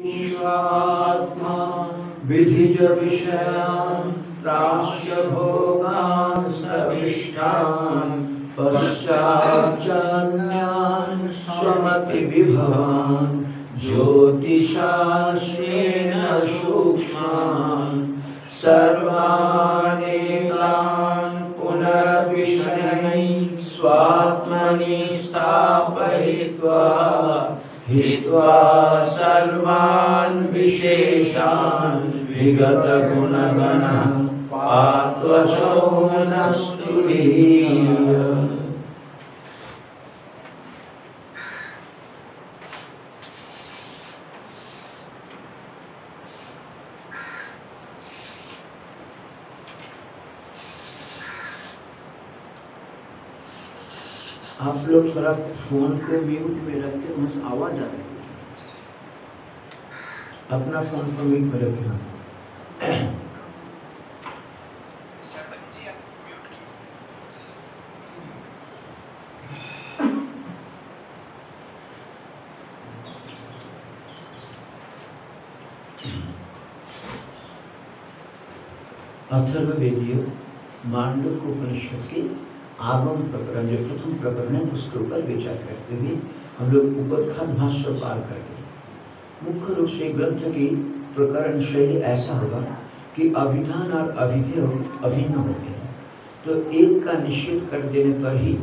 विश्वात्मा विधिज विषयान् प्राश्य भोगान् सविष्टान् पश्चाच्चान्यान् पुनरविषयै स्वात्मनि स्थापयित्वा हित्वा सर्वान् विशेषान् विगतगुणगणः पात्वसौ नस्तुरीय लोग थोड़ा फ़ोन को म्यूट में रखते वहाँ से आवाज़ आ रही है। अपना फ़ोन को म्यूट में रखना अथर्ववेदियों मांडव उपनिषद के आगम प्रकरण, जो प्रथम प्रकरण है, उसके ऊपर विचार करते हुए हम लोग ऊपर उपदखात भाष्य पार कर मुख्य रूप से ग्रंथ की प्रकरण शैली ऐसा होगा कि अभिधान और अभिधेय अभिन्न होते हैं तो एक का निषेध कर देने पर ही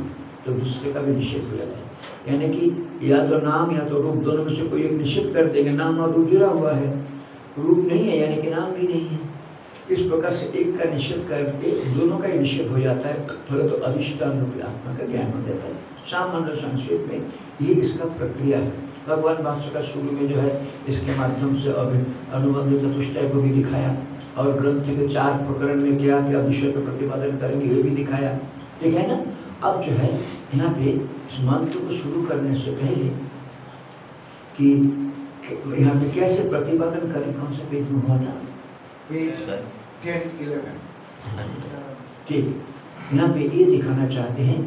तो दूसरे का भी निषेध हो जाता है। यानी कि या तो नाम या तो रूप, दोनों में से कोई एक निषेध कर देंगे, नाम और रूप जुड़ा हुआ है। रूप नहीं है, यानी कि नाम भी नहीं है। इस प्रकार से एक का निषेध करके दोनों का ही निषेध हो जाता है फल तो अधिष्ठान रूपी आत्मा का ज्ञान हो जाता है। सामान्य संक्षेप में ये इसका प्रक्रिया है। भगवान भाष्य का शुरू में जो है, इसके माध्यम से अभी अनुबंध चतुष्टय को भी दिखाया और ग्रंथ के चार प्रकरण में क्या क्या विषय का प्रतिपादन करेंगे, ये भी दिखाया। ठीक है ना, अब जो है, यहाँ पे इस मंत्र को शुरू करने से पहले कि यहाँ पे कैसे प्रतिपादन करें, कौन सा पेज में हुआ था? ठीक। यहाँ पे ये दिखाना चाहते हैं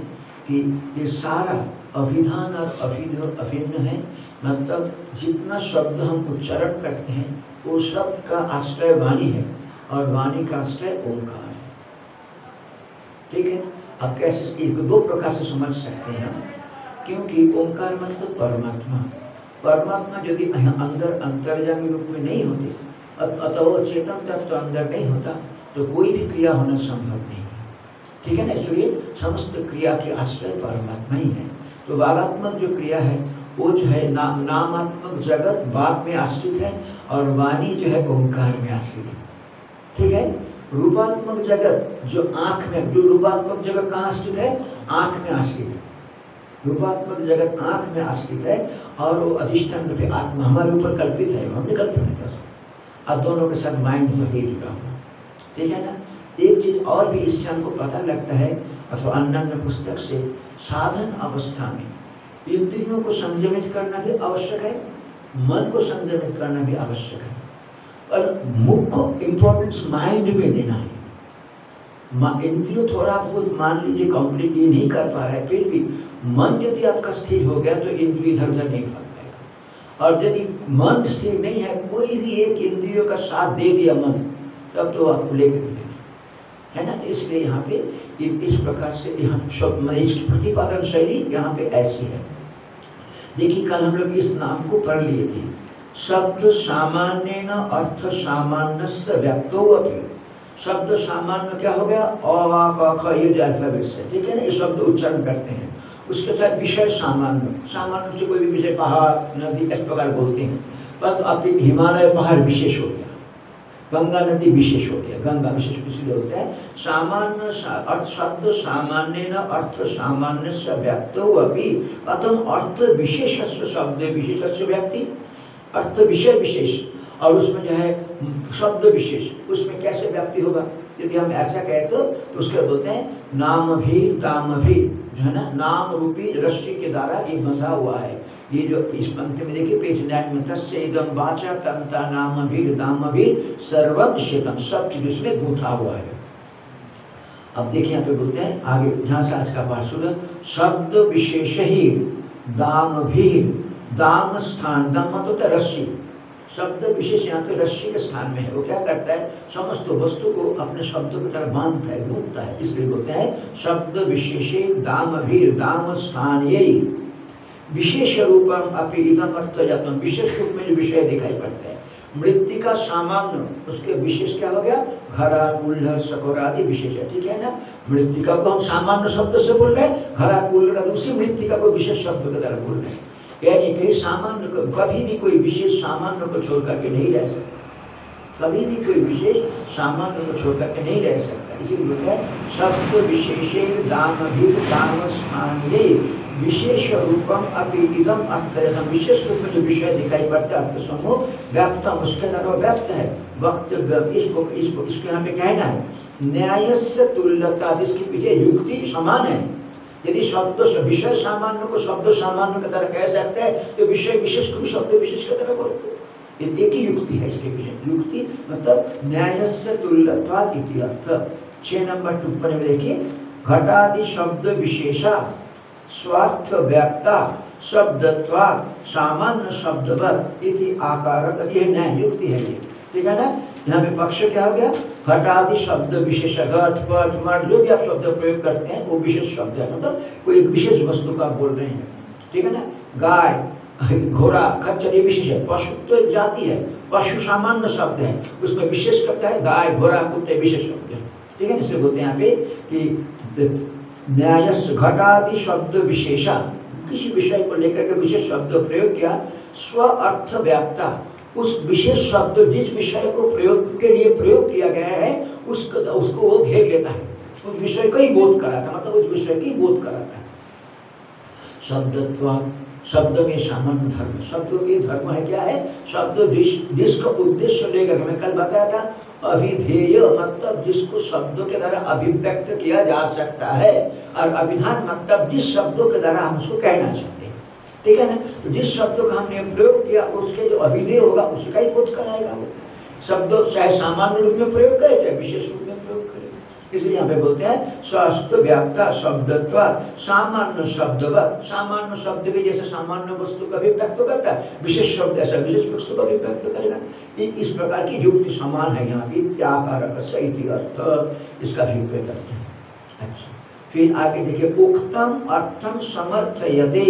कि ये सारा अभिधान और अभिध अभिन्न है। मतलब जितना शब्द हम उच्चारण करते हैं वो शब्द का आश्रय वाणी है और वाणी का आश्रय ओंकार है। ठीक है अब कैसे एक दो प्रकार से समझ सकते हैं हम? क्योंकि ओंकार मतलब परमात्मा। परमात्मा यदि अंदर अंतर्जामी रूप में नहीं होते। अतः वो चेतन तत्व अंदर नहीं होता तो कोई भी क्रिया होना संभव नहीं ठीक है ना? इसलिए समस्त क्रिया के आश्रय परमात्मा ही है। तो बालात्मक जो क्रिया है वो जो है ना, नामात्मक जगत बाप में आश्रित है और वाणी जो है ओंकार में आश्रित है। ठीक है? रूपात्मक जगत जो आँख में जो रूपात्मक जगत कहाँ आश्रित है? आँख में आश्रित है। रूपात्मक जगत आँख में आश्रित है और वो अधिष्ठान रूपी आत्मा हमारे ऊपर कल्पित है हमने कल्पित नहीं कर सकते अब दोनों के साथ माइंड जो है जुड़ा ठीक है ना? एक चीज़ और भी इससे हमको पता लगता है, अथवा अन्य पुस्तक से, साधन अवस्था में। इंद्रियों को संयमित करना भी आवश्यक है, मन को संयमित करना भी आवश्यक है। और मुख्य इंपॉर्टेंस माइंड में देना है। इंद्रियों थोड़ा बहुत मान लीजिए कंप्लीट ये नहीं कर पा रहा है, फिर भी मन यदि आपका स्थिर हो गया तो इंद्रिय इधर उधर नहीं पाएगा और यदि मन स्थिर नहीं है, कोई भी एक इंद्रियों का साथ दे दिया मन, तब तो आपको लेकर है ना? तो इसलिए यहाँ पे इस प्रकार से यहाँ सब इसकी प्रतिपादन शैली यहाँ पे ऐसी है। देखिए, कल हम लोग इस नाम को पढ़ लिए थे। शब्द सामान्य न अर्थ सामान्य से व्यक्तो अभी शब्द सामान्य क्या हो गया? अ क ये जो अल्फ़ाबेट है ठीक है ना? ये शब्द उच्चारण करते हैं। उसके साथ विषय सामान्य। सामान्य से कोई भी विषय पहाड़ नदी इस प्रकार बोलते हैं। परंतु अब हिमालय पहाड़ विशेष हो गया। गंगा नदी विशेष हो गया। गंगा विशेष इसलिए होता है? सामान्य अर्थ शब्द सामान्य न अर्थ सामान्य से व्याप्त अभी कथम अर्थ विशेष शब्द विशेष व्याप्ति अर्थ विषय विशेष। और उसमें जो है शब्द विशेष। उसमें कैसे व्याप्ति होगा? यदि हम ऐसा कहें तो, तो उसके बोलते हैं नाम भी दाम भी। है ना नाम रूपी रस्सी के द्वारा ये बंधा हुआ है। ये जो इस पंक्ति में देखिए, पेज नाइन में, तस्य इदम वाचा तंता नाम भी दाम भी सर्वम शेतम सब चीज़ उसमें गूंथा हुआ है। अब देखिए, यहाँ पे बोलते हैं, आगे जहाँ से आज का पाठ सुन। शब्द विशेष ही दाम भी दाम स्थान दाम मतलब रस्सी। शब्द विशेष यहाँ पे रस्सी के स्थान में है। वो क्या करता है? समस्त वस्तु को अपने शब्दों की तरह बांधता है, घूमता है। इसलिए बोलते हैं, शब्द विशेष दाम भी दाम स्थान यही विशेष रूपम अपनी इधम अर्थ विशेष रूप में जो विषय दिखाई पड़ता है मृतिका सामान्य, उसके विशेष क्या हो गया? घरा कुल्हर सकोर आदि विशेष है। ठीक है ना? मृतिका को हम सामान्य शब्द से बोल रहे हैं घरा कुल्हर उसी मृतिका को विशेष शब्द के तरह बोल रहे हैं। यानी कहीं सामान्य को कभी भी कोई विशेष सामान्य को छोड़ करके नहीं रह सकता। कभी भी कोई विशेष सामान्य को छोड़ करके नहीं रह सकता। इसीलिए है शब्द विशेष दाम भी दाम स्थान विशेष रूपम अभी इदम विशेष रूप में जो विषय दिखाई पड़ता है अर्थ समूह व्याप्तम, उसके अंदर वो व्याप्त है। वक्त इसको इसको इसके यहाँ पे कहना है। न्याय से तुल्यता, जिसके पीछे युक्ति समान है यदि शब्द विषय सामान्य को शब्द सामान्य की तरह कह सकते हैं तो विषय विशेष को भी शब्द विशेष की तरह बोलते ये एक ही युक्ति है इसके पीछे युक्ति मतलब न्याय से तुल्यत्वाद अर्थ। छह नंबर टिप्पणी में देखिए, घटादि शब्द विशेषा, स्वार्थ व्याप्ता, शब्दत्वा, सामान्य शब्दवत इति आकार न्याय युक्ति है ये। ठीक है ना? यहाँ पे पक्ष क्या हो गया? घट आदि शब्द विशेष घट जो भी आप शब्द प्रयोग करते हैं, वो विशेष शब्द है। मतलब कोई एक विशेष वस्तु का बोल रहे हैं। ठीक है ना? गाय, घोड़ा, खच्चर, ये विशेष है। पशु तो एक जाति है। पशु सामान्य शब्द है। उसमें विशेष करता है। गाय, घोड़ा, कुत्ते विशेष शब्द है। ठीक है? जिससे बोलते हैं यहाँ पे कि न्याय घटादि शब्द विशेषा। किसी विषय को लेकर के विशेष शब्द प्रयोग किया, स्व अर्थ व्याप्ता। उस विशेष शब्द, जिस विषय को प्रयोग के लिए प्रयोग किया गया है, उसको उसको वो घेर लेता है। उस विषय का ही बोध कराता मतलब उस विषय की बोध कराता है। शब्दत्व शब्द में सामान्य धर्म। शब्द के धर्म है क्या है? शब्द जिसका उद्देश्य लेकर मैं कल बताया था, अभिधेय मतलब जिसको शब्दों के द्वारा अभिव्यक्त किया जा सकता है, और अभिधान मतलब जिस शब्दों के द्वारा हम उसको कहना चाहते हैं। ठीक है ना तो जिस शब्द का हमने प्रयोग किया, उसके जो अभिधेय होगा उसका ही बोध कराएगा वो। शब्द चाहे सामान्य रूप में प्रयोग करे, चाहे विशेष रूप में प्रयोग करे। इसलिए यहाँ पे बोलते हैं, स्वास्थ्य व्याप्ता शब्दत्व, सामान्य शब्दवत सामान्य शब्द भी जैसे सामान्य वस्तु का भी व्यक्त करता है, विशेष शब्द ऐसा विशेष वस्तु का भी व्यक्त करेगा। इस प्रकार की युक्ति समान है यहाँ भी त्याकारक सही अर्थ। इसका भी उपयोग करते हैं। अच्छा फिर आगे देखिए, उक्तम अर्थम समर्थ यदे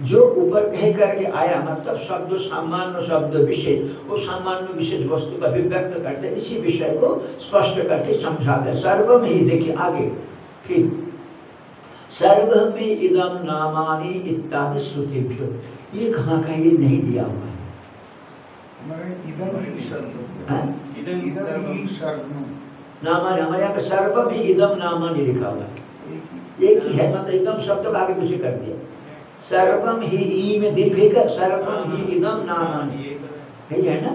जो ऊपर कह करके आया मतलब शब्द सामान्य शब्द विशेष वो सामान्य विशेष वस्तु का अभिव्यक्त करते इसी विषय को स्पष्ट करके समझा दे सर्व में ही देखिए आगे फिर सर्व में इदम नामानी इत्यादि श्रुतिभ्यो। ये कहाँ का ये नहीं दिया हुआ है। हाँ? नामानी हमारे यहाँ पे सर्व में इदम नामानी लिखा हुआ है। एक ही। है मतलब इदम शब्द आगे पीछे कर दिया। सर्वम ही ई दीर्घ सर्वम ही इदम नामानी है ना?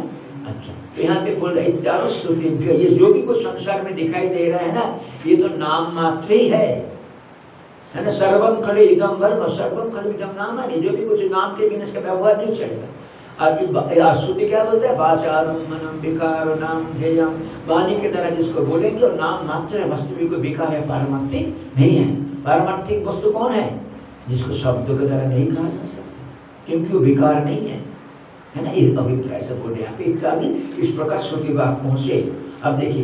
अच्छा तो यहाँ पे बोल रहे स्तुति ये जो भी कुछ संसार में दिखाई दे रहा है ना, ये तो नाम मात्र ही है। है ना? सर्वम खड़े इदम वर्म सर्वम खड़े इदम नाम जो भी कुछ नाम के बिना इसका व्यवहार नहीं चलेगा। स्तुति क्या बोलते हैं? मनम विकार नाम ध्येयम वाणी के द्वारा जिसको बोलेंगे और नाम मात्र है वास्तविक विकार है, पारमार्थिक नहीं है। पारमार्थिक वस्तु कौन है? जिसको शब्दों के द्वारा नहीं कहा जा सकता, क्योंकि वो विकार नहीं है है ना? इस अभिप्राय से बोले यहाँ पे इत्यादि इस प्रकार श्रुति वाक्यों से अब देखिए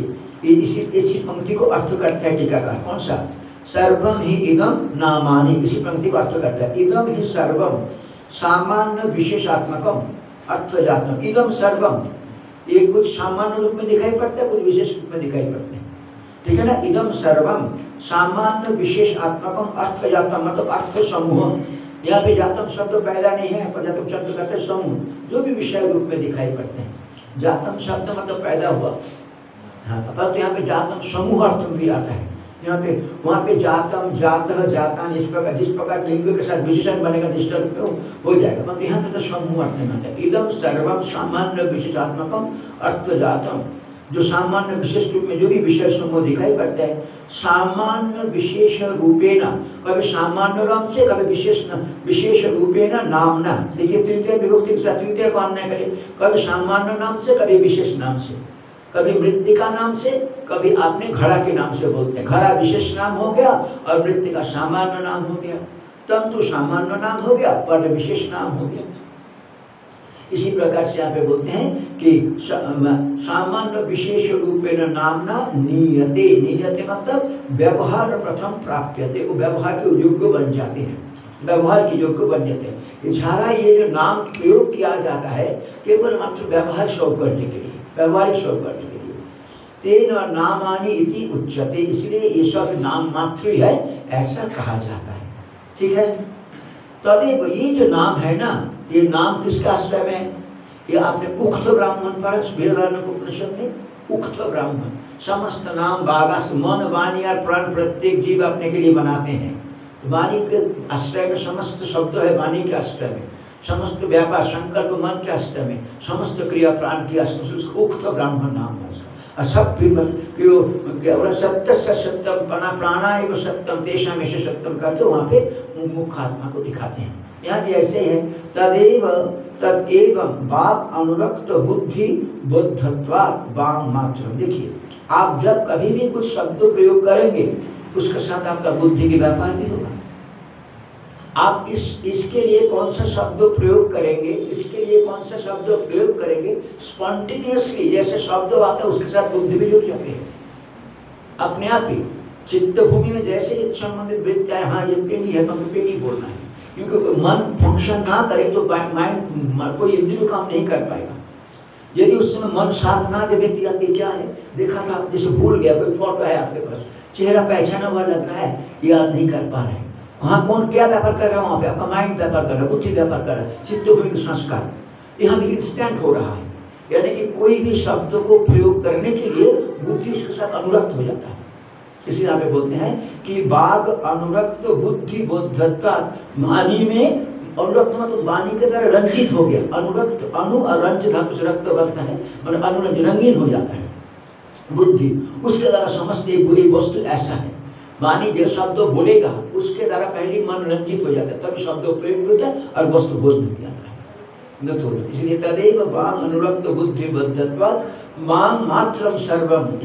इसी इसी पंक्ति को अर्थ करता है टीकाकार। कौन सा? सर्वम ही इदम नामानी। इसी पंक्ति को अर्थ करता है। इदम ही सर्वम, सामान्य विशेषात्मकम, अर्थजात्मक। इदम सर्वम, ये कुछ सामान्य रूप में दिखाई पड़ता है, कुछ विशेष रूप में दिखाई पड़ते हैं। ठीक है ना? इदम सर्वम सामान्य विशेष आत्मकम अर्थ जातम मतलब अर्थ समूह यहाँ पे जातम शब्द पैदा नहीं है पर जातम शब्द कहते समूह, जो भी विषय रूप में दिखाई पड़ते हैं। जातम शब्द मतलब पैदा हुआ। हाँ तो यहाँ पे जातम समूह अर्थ भी आता है। यहाँ पे, वहाँ पे जातम, जात, जातान, इस प्रकार, जिस प्रकार लिंग के साथ विशेषण बनेगा निष्ठ हो जाएगा। मतलब यहाँ पे तो समूह अर्थ में आता है। इदम सर्वम सामान्य विशेषात्मकम अर्थ जातम जो सामान्य विशेष रूप में जो भी विषय समूह दिखाई पड़ता है, सामान्य विशेष रूपेण, कभी सामान्य नाम से, कभी विशेष विशेष रूपेण नामना। देखिए, तृतीय विभक्ति के साथ तृतीय को अन्य करें। कभी सामान्य नाम से, कभी विशेष नाम से। कभी मृतिका नाम से, कभी आपने घड़ा के नाम से बोलते हैं। घड़ा विशेष नाम हो गया और मृतिका सामान्य नाम हो गया। तंतु सामान्य नाम हो गया पद विशेष नाम हो गया। इसी प्रकार से यहाँ पे बोलते हैं कि सामान्य विशेष रूपेण नामना नियते। नियते मतलब व्यवहार प्रथम प्राप्त वो व्यवहार के योग्य बन जाते हैं। व्यवहार के योग्य बन जाते हैं। झारा ये जो नाम प्रयोग किया जाता है, केवल मात्र व्यवहार शो करने के लिए, व्यवहारिक शो करने के लिए। तेन और नामानी इति उच्चते इसलिए ये सब नाम मात्र है, ऐसा कहा जाता है। ठीक है? तदेव ये जो नाम है ना ये नाम किसका आश्रय में ये आपने उक्त ब्राह्मण पढ़ा उपनिषद में? उक्त ब्राह्मण। समस्त नाम बागास मन, वाणी और प्राण प्रत्येक जीव अपने के लिए बनाते हैं। वाणी के आश्रय में समस्त शब्द है, वाणी के आश्रय में। समस्त व्यापार, संकल्प, मन के आश्रय में। समस्त क्रिया, प्राण की आश्रय उक्त ब्राह्मण नाम है सब केवल सत्य सत्यम प्राणा एवं सत्यम देशा में से सत्यम करके वहाँ पे मुख्य आत्मा को दिखाते हैं। यहाँ भी ऐसे है। तदेव तदेव बाप अनुरक्त बुद्धि बुद्धत्वा बाम मात्र। देखिए, आप जब कभी भी कुछ शब्द प्रयोग करेंगे, उसके साथ आपका बुद्धि की व्यापार भी होगा। आप इस, इसके लिए कौन सा शब्द प्रयोग करेंगे, इसके लिए कौन सा शब्द प्रयोग करेंगे, स्पॉन्टेनियसली जैसे शब्द आता है, उसके साथ बुद्धि भी जुड़ जाते हैं। अपने आप ही चित्त भूमि में जैसे ही संबंधित वृत्ति है हाँ ये पेनी है तो हमें पेनी बोलना है। क्योंकि मन फ़ंक्शन ना करे तो माइंड कोई इंद्रिय काम नहीं कर पाएगा। यदि उस समय मन साथ ना दे, व्यक्ति आगे क्या है? देखा था, जैसे भूल गया, कोई फ़ोटो है आपके पास, चेहरा पहचाना हुआ लग रहा है, याद नहीं कर पा रहे। वहाँ कौन क्या व्यापार कर रहा है? वहाँ पे आपका माइंड व्यापार कर रहा है, बुद्धि व्यापार कर रहा है, चित्त संस्कार। यहाँ भी इंस्टेंट हो रहा है। यानी कि कोई भी शब्द को प्रयोग करने के लिए बुद्धि उसके साथ अनुरक्त हो जाता है। इसी यहाँ पे बोलते हैं कि बाघ अनुरक्त बुद्धि बोधता वाणी में अनुरक्त मतलब वाणी के द्वारा रंजित हो गया। अनुरक्त, अनु रंज धातु रक्त बनता है मतलब अनुरंज रंगीन हो जाता है। बुद्धि, उसके द्वारा समझते बुरी वस्तु ऐसा है। वाणी जो शब्द बोलेगा, उसके द्वारा पहले मन रंजित हो जाता है, तभी शब्द प्रयोग होता है और वस्तु बोध में जाता है।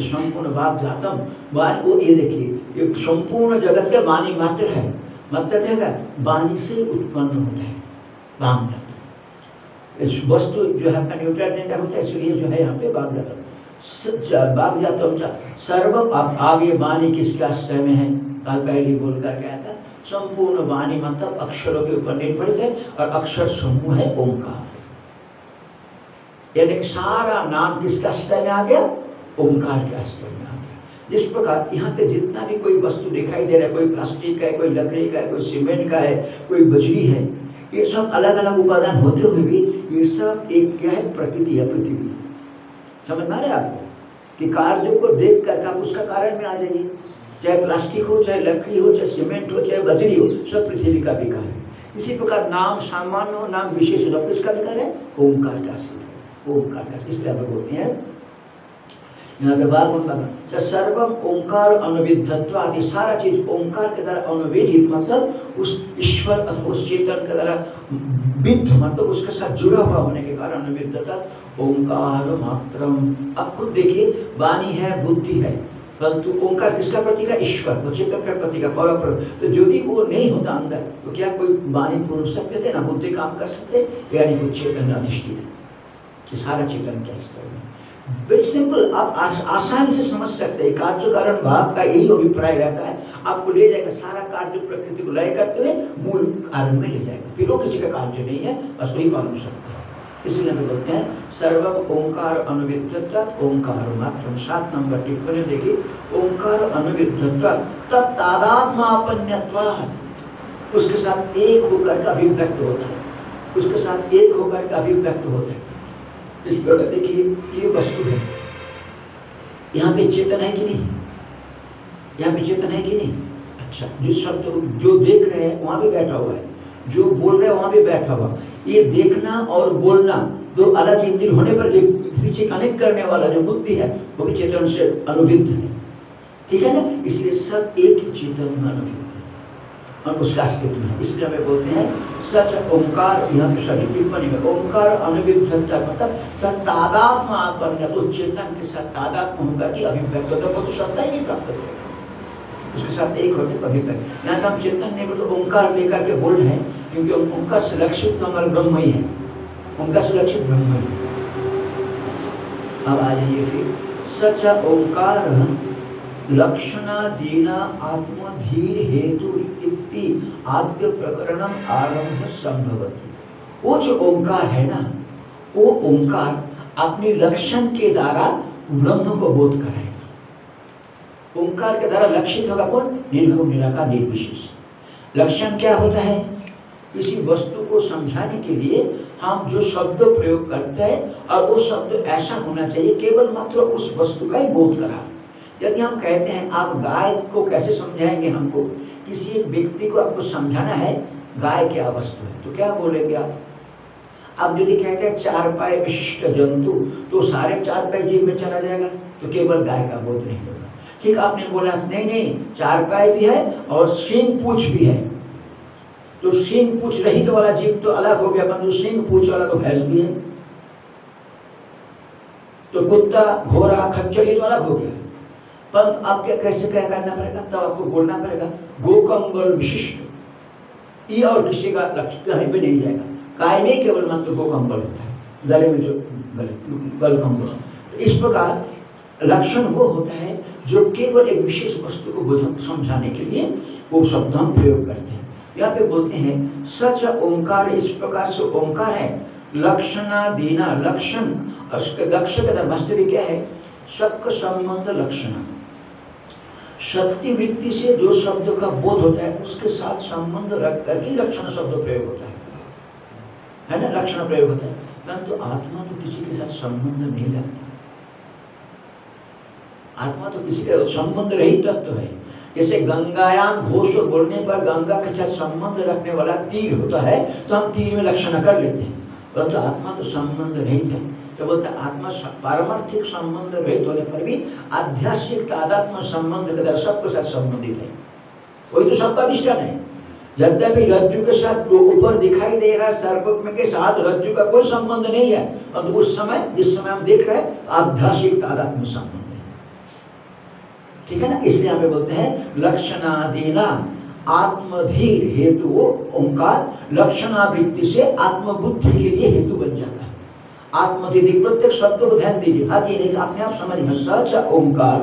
संपूर्ण जातम। वो ये देखिए संपूर्ण जगत का वाणी मात्र है। मतलब है? वाणी से उत्पन्न होता है। वाम इस वस्तु जो है होता है? इसलिए जो है, यहाँ पे बाग जाता भाग जाता सर्व, आप ये वाणी किसके है? कल पहले था संपूर्ण वाणी मतलब अक्षरों के ऊपर निर्भरित है और अक्षर समूह है ओंकार। यानी सारा नाम किसके आश्रय में आ गया? ओंकार के आश्रय में आ गया। जिस प्रकार यहाँ पे जितना भी कोई वस्तु दिखाई दे रहा है, कोई प्लास्टिक का है, कोई लकड़ी का है, कोई सीमेंट का है, कोई बजरी है, ये सब अलग अलग उपादान होते हुए भी ये सब एक क्या है? प्रकृति है पृथ्वी। समझ में आ रहे आपको? कि कार्य को देख कर आप उसका कारण में आ जाइए। चाहे प्लास्टिक हो, चाहे लकड़ी हो, चाहे सीमेंट हो, चाहे बजरी हो, सब पृथ्वी का विकार है। इसी प्रकार नाम सामान्य हो, नाम विशेष हो किसका विकार है? ओंकार का सिद्ध। ओंकार का इसलिए आप बोलते हैं। यहाँ पे बात होता सर्वम ओंकार अनुविधत्व आदि सारा चीज़ ओंकार के द्वारा अनुविधित मतलब उस ईश्वर अथवा उस चेतन के द्वारा विद्ध मतलब उसके साथ जुड़ा हुआ होने के कारण अनुविधता ओंकार मात्रम। अब खुद देखिए, वाणी है, बुद्धि है। परंतु ओंकार किसका प्रतीक है ईश्वर। तो चेतन का प्रतीक है पर तो यदि वो नहीं होता अंदर तो क्या कोई वाणी पूर्ण सकते थे ना बुद्धि काम कर सकते? यानी वो चेतन अधिष्ठित है सारा चेतन क्या स्तर वेरी सिंपल आप आस, आसानी से समझ सकते हैं। कार्य कारण भाव का यही अभिप्राय रहता है। आपको ले जाएगा सारा कार्य प्रकृति को लय करते हुए मूल कारण में ले जाएगा। फिर वो किसी का कार्य नहीं है बस वही मालूम सकता है। इसलिए हम बोलते हैं सर्व ओंकार अनुविधता ओंकार मात्र सात नंबर टिप्पणी देखिए ओंकार अनुविधता तब उसके साथ एक होकर का अभिव्यक्त होता है। उसके साथ एक होकर का अभिव्यक्त होता है। इस प्रकार देखिए, ये वस्तु है। यहाँ पे चेतन है कि नहीं? यहाँ पे चेतन है कि नहीं? अच्छा जिस शब्द जो देख रहे हैं, वहाँ भी बैठा हुआ है। जो बोल रहे हैं, वहाँ भी बैठा हुआ ये देखना और बोलना दो अलग इंद्रिय होने पर जो पीछे कनेक्ट करने वाला जो बुद्धि है, वो भी चेतन से अनुविध है। ठीक है ना? इसलिए सब एक ही चेतन में अनुविध और उसका अस्तित्व है। इसलिए हमें बोलते हैं, सच ओंकार यहाँ पे सभी टिप्पणी में ओंकार अनुविधता मतलब तादात्म आपन्न तो चेतन के साथ तादात्म होगा कि अभिव्यक्त तो सत्ता ही नहीं प्राप्त करेगा। उसके साथ एक होते अभिव्यक्त यहाँ तो हम चेतन नहीं बोलते ओंकार लेकर के बोल रहे हैं, क्योंकि उनका लक्ष्य तो हमारा ब्रह्म ही। है उनका सुलक्षित ब्रह्म है अब आ जाइए फिर। सच ओंकार लक्षणादीना आत्मधीर हेतु इति आद्य प्रकरणम आरंभ संभवती। वो जो ओंकार है ना, वो ओंकार अपने लक्षण के द्वारा ब्रह्म को बोध कराएगा। ओंकार के द्वारा लक्षित होगा कौन? निर्भव निराकार निर्विशेष। लक्षण क्या होता है? किसी वस्तु को समझाने के लिए हम जो शब्द प्रयोग करते हैं, और वो शब्द ऐसा होना चाहिए, केवल मात्र उस वस्तु का ही बोध करा। यदि हम कहते हैं, आप गाय को कैसे समझाएँगे हमको? किसी एक व्यक्ति को आपको समझाना है, गाय क्या वस्तु है? तो क्या बोलेंगे आप? अब यदि कहते हैं, चार पाए विशिष्ट जंतु तो सारे चार पाए जीव में चला जाएगा तो केवल गाय का बोध नहीं होगा। ठीक आपने बोला, नहीं नहीं, चार पाए भी है और सिंह पूछ भी है। तो सिंह पूछ रहित वाला जीव तो अलग हो गया परंतु सिंह पूछ वाला तो भैंस भी है। तो कुत्ता, घोड़ा, खच्चर, ये तो अलग हो गया। पर अब क्या, कैसे क्या करना पड़ेगा? तब आपको बोलना पड़ेगा गोकम्बल विशिष्ट। ये और किसी का लक्ष्य कहीं भी नहीं जाएगा। काय में केवल मात्र गोकम्बल होता है। गले में जो गले गल कम्बल तो इस प्रकार लक्षण वो होता है जो केवल एक विशेष वस्तु को समझाने के लिए वो शब्द हम प्रयोग करते हैं। यहाँ पे बोलते हैं, सच ओंकार, इस प्रकार से ओंकार है। लक्षणा देना लक्षण। लक्ष्य का वास्तविक क्या है? शक संबंध लक्षण। शक्ति वृत्ति से जो शब्द का बोध होता है, उसके साथ संबंध रख कर ही लक्षण शब्द प्रयोग होता है। है ना? लक्षण प्रयोग होता है। परंतु आत्मा तो किसी के साथ संबंध नहीं रखता। आत्मा तो किसी के संबंध रहित तत्व है। जैसे गंगायाम घोष बोलने पर गंगा के साथ संबंध रखने वाला तीर होता है तो हम तीर में लक्षण कर लेते हैं। परंतु तो आत्मा तो संबंध रहित है। तो बोलते आत्मा पारमार्थिक संबंध रहित होने पर भी आध्यात्मिक तादात्म संबंध के द्वारा सबके साथ संबंधित है। वही तो सबका अधिष्ठान है। यद्यपि रज्जु के साथ जो ऊपर दिखाई दे रहा है सर्वज्ञ के साथ रज्जु का कोई संबंध नहीं है। और उस समय, जिस समय हम देख रहे हैं, आध्यात्मिक तादात्म संबंध। ठीक है ना? इसलिए पे बोलते हैं लक्षणादीना आत्मधीर हेतु ओंकार लक्षणावृत्ति से आत्मबुद्धि के लिए हेतु बन जाता है। आत्मधीर प्रत्येक शब्द को ध्यान दीजिए। अपने आप समझ सच ओंकार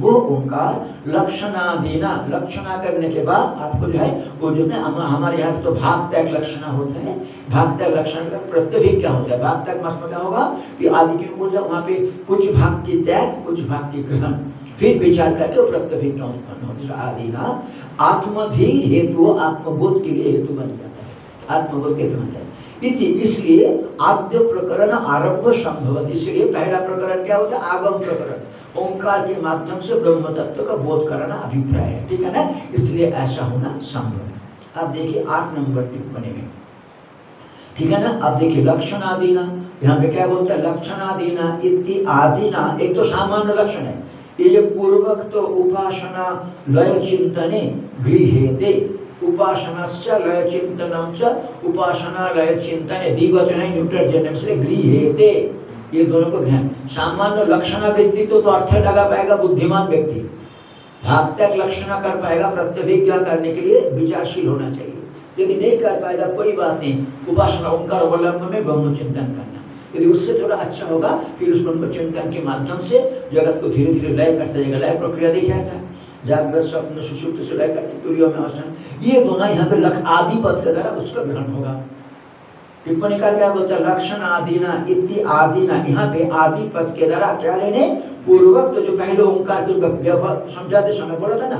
वो ओंकार लक्षणादीना लक्षणा करने के बाद आपको जो है वो जो है हम, हमारे यहाँ तो भाग त्याग लक्षणा होता है। भाग त्याग लक्षण का प्रत्यभिक क्या होता है? भाग त्याग मत क्या होगा? कि आदि की बोल वहाँ पे कुछ भाग की त्याग कुछ भाग की ग्रहण। फिर विचार करके वो प्रत्यभिज्ञा उत्पन्न होती है। आदि ना आत्मधीन हेतु, आत्मबोध के लिए हेतु बन जाता है। आत्मबोध के बन जाता है। इसलिए आद्य प्रकरण आरंभ संभव इसलिए पहला प्रकरण क्या होता है? आगम प्रकरण। ओंकार के माध्यम से ब्रह्म तत्व का बोध करना अभिप्राय है। ठीक है ना? इसलिए ऐसा होना संभव है। अब देखिए आठ नंबर टिप्पणी में। ठीक है ना? अब देखिए लक्षण आदिना यहाँ पे क्या बोलता है? लक्षण आदिना इति आदिना। एक तो सामान्य लक्षण है। ये पूर्वक तो उपासना लय चिंतने गृहेते उपासनश्च लय चिंतनम च उपासना लय चिंतने द्विवचन है न्यूट्रल जन्म से गृहेते ये दोनों को ध्यान। सामान्य लक्षणा व्यक्ति तो, तो अर्थ लगा पाएगा बुद्धिमान व्यक्ति। भाग तक लक्षणा कर पाएगा प्रत्यभिज्ञा करने के लिए विचारशील होना चाहिए। यदि नहीं कर पाएगा कोई बात नहीं। उपासना ओंकार अवलंब में ब्रह्म चिंतन करना। यदि उससे थोड़ा अच्छा होगा, फिर उस ब्रह्म चिंतन के माध्यम से जगत को धीरे धीरे लय करते जाएगा, लय प्रक्रिया देखा था जागृत स्वप्न सुषुप्त से लय करते तुरियो में अवस्थान ये दोनों यहाँ पे लक्ष्य आदि पद के द्वारा उसका ग्रहण होगा। टिप्पणी का क्या बोलता है? लक्षण आदिना इति आदिना यहाँ पे आदि पद के द्वारा क्या लेने? पूर्वक तो जो पहले ओंकार के समझाते समय बोला था ना,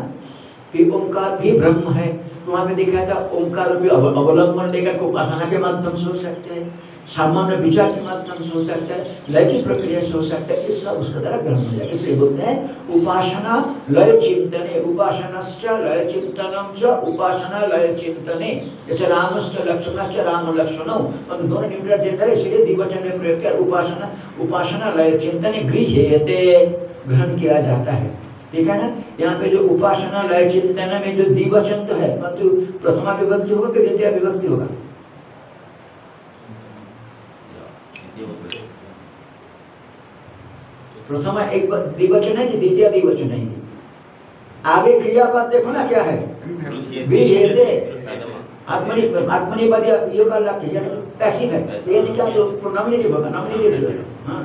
कि ओंकार भी ब्रह्म है। वहाँ पे दिखाया था ओंकार भी अवलंबन लेकर को उपासना के माध्यम से हो सकते हैं, सामान्य विचार के माध्यम से हो सकता है लय प्रक्रिया से हो सकता है, इस सब उसका द्वारा ग्रहण हो जाएगा। इसलिए बोलते हैं, उपासना लय चिंतने, उपासनश्च लय चिंतनम च, उपासना लय चिंतने। जैसे रामश्च लक्ष्मणश्च राम लक्ष्मण हम दोनों न्यूट्रल जेंडर है इसलिए द्विवचन में प्रयोग किया, उपासना उपासना लय चिंतने गृह्यते, ग्रहण किया जाता है। ठीक है ना? यहाँ पे जो उपासना लय चिंतन में जो द्विवचन तो है मतलब प्रथमा विभक्ति होगा कि द्वितीय विभक्ति होगा? प्रथम एक द्विवचन है कि द्वितीय द्विवचन है? आगे क्रियापद देखो ना क्या है? आत्मनि आत्मनिपद ये कर पैसिव है। तो ये क्या जो नॉमिनेटिव होगा नॉमिनेटिव होगा। हाँ।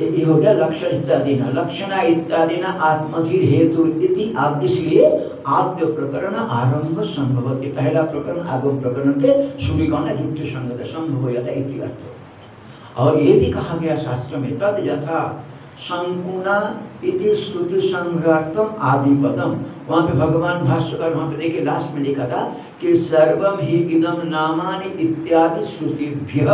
ये हो गया लक्षण इत्यादि न। लक्षण इत्यादि न आत्मधीर हेतु इति आप इसलिए आद्य प्रकरण आरंभ संभव पहला प्रकरण, आगम प्रकरण के सूर्य कौन है युक्त संगत संभव जाता है अर्थ। और ये भी कहा गया शास्त्र में, तद यथा संकुना इति स्तुति संग्रातम आदि पदम वहाँ पे भगवान भाष्यकर वहाँ पे देखिए लास्ट में लिखा था कि सर्वम ही इदम नामानि इत्यादि श्रुतिभ्य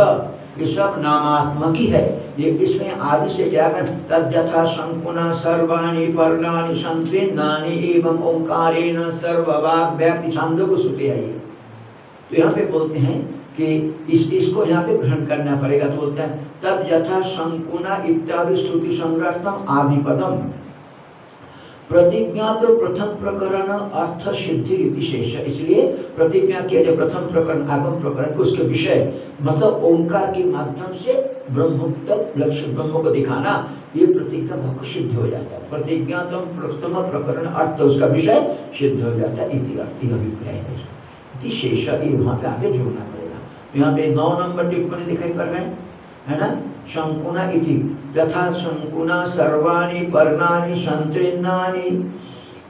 ये सब नामात्मक ही। है ये इसमें आदि से क्या कर तद्यथा संकुना सर्वाणी पर्णानि संतीर्णानि एवं ओंकारेण सर्ववाग व्याप्ति छंद को है ये। तो यहाँ पे बोलते हैं कि इस, इसको यहाँ पे ग्रहण करना पड़ेगा तो बोलते हैं तद यथा संकुना इत्यादि श्रुति संग्रहतम आदिपदम। प्रतिज्ञा तो प्रथम प्रकरण अर्थ सिद्धि विशेष। है इसलिए प्रतिज्ञा किया जो प्रथम प्रकरण, आगम प्रकरण, उसके विषय मतलब ओंकार के माध्यम से ब्रह्म लक्ष्य ब्रह्म को दिखाना, ये प्रतिज्ञा भाव सिद्ध हो जाता है। प्रतिज्ञा तो प्रथम प्रकरण अर्थ, उसका विषय सिद्ध हो जाता है अभिप्राय है। शेष, ये वहाँ पे आगे जोड़ना पड़ेगा। यहाँ पे नौ नंबर टिप्पणी दिखाई पड़ रहे हैं, है ना? शंकुना इति। यथा शंकुना सर्वाणी पर्णानि संतीर्णानि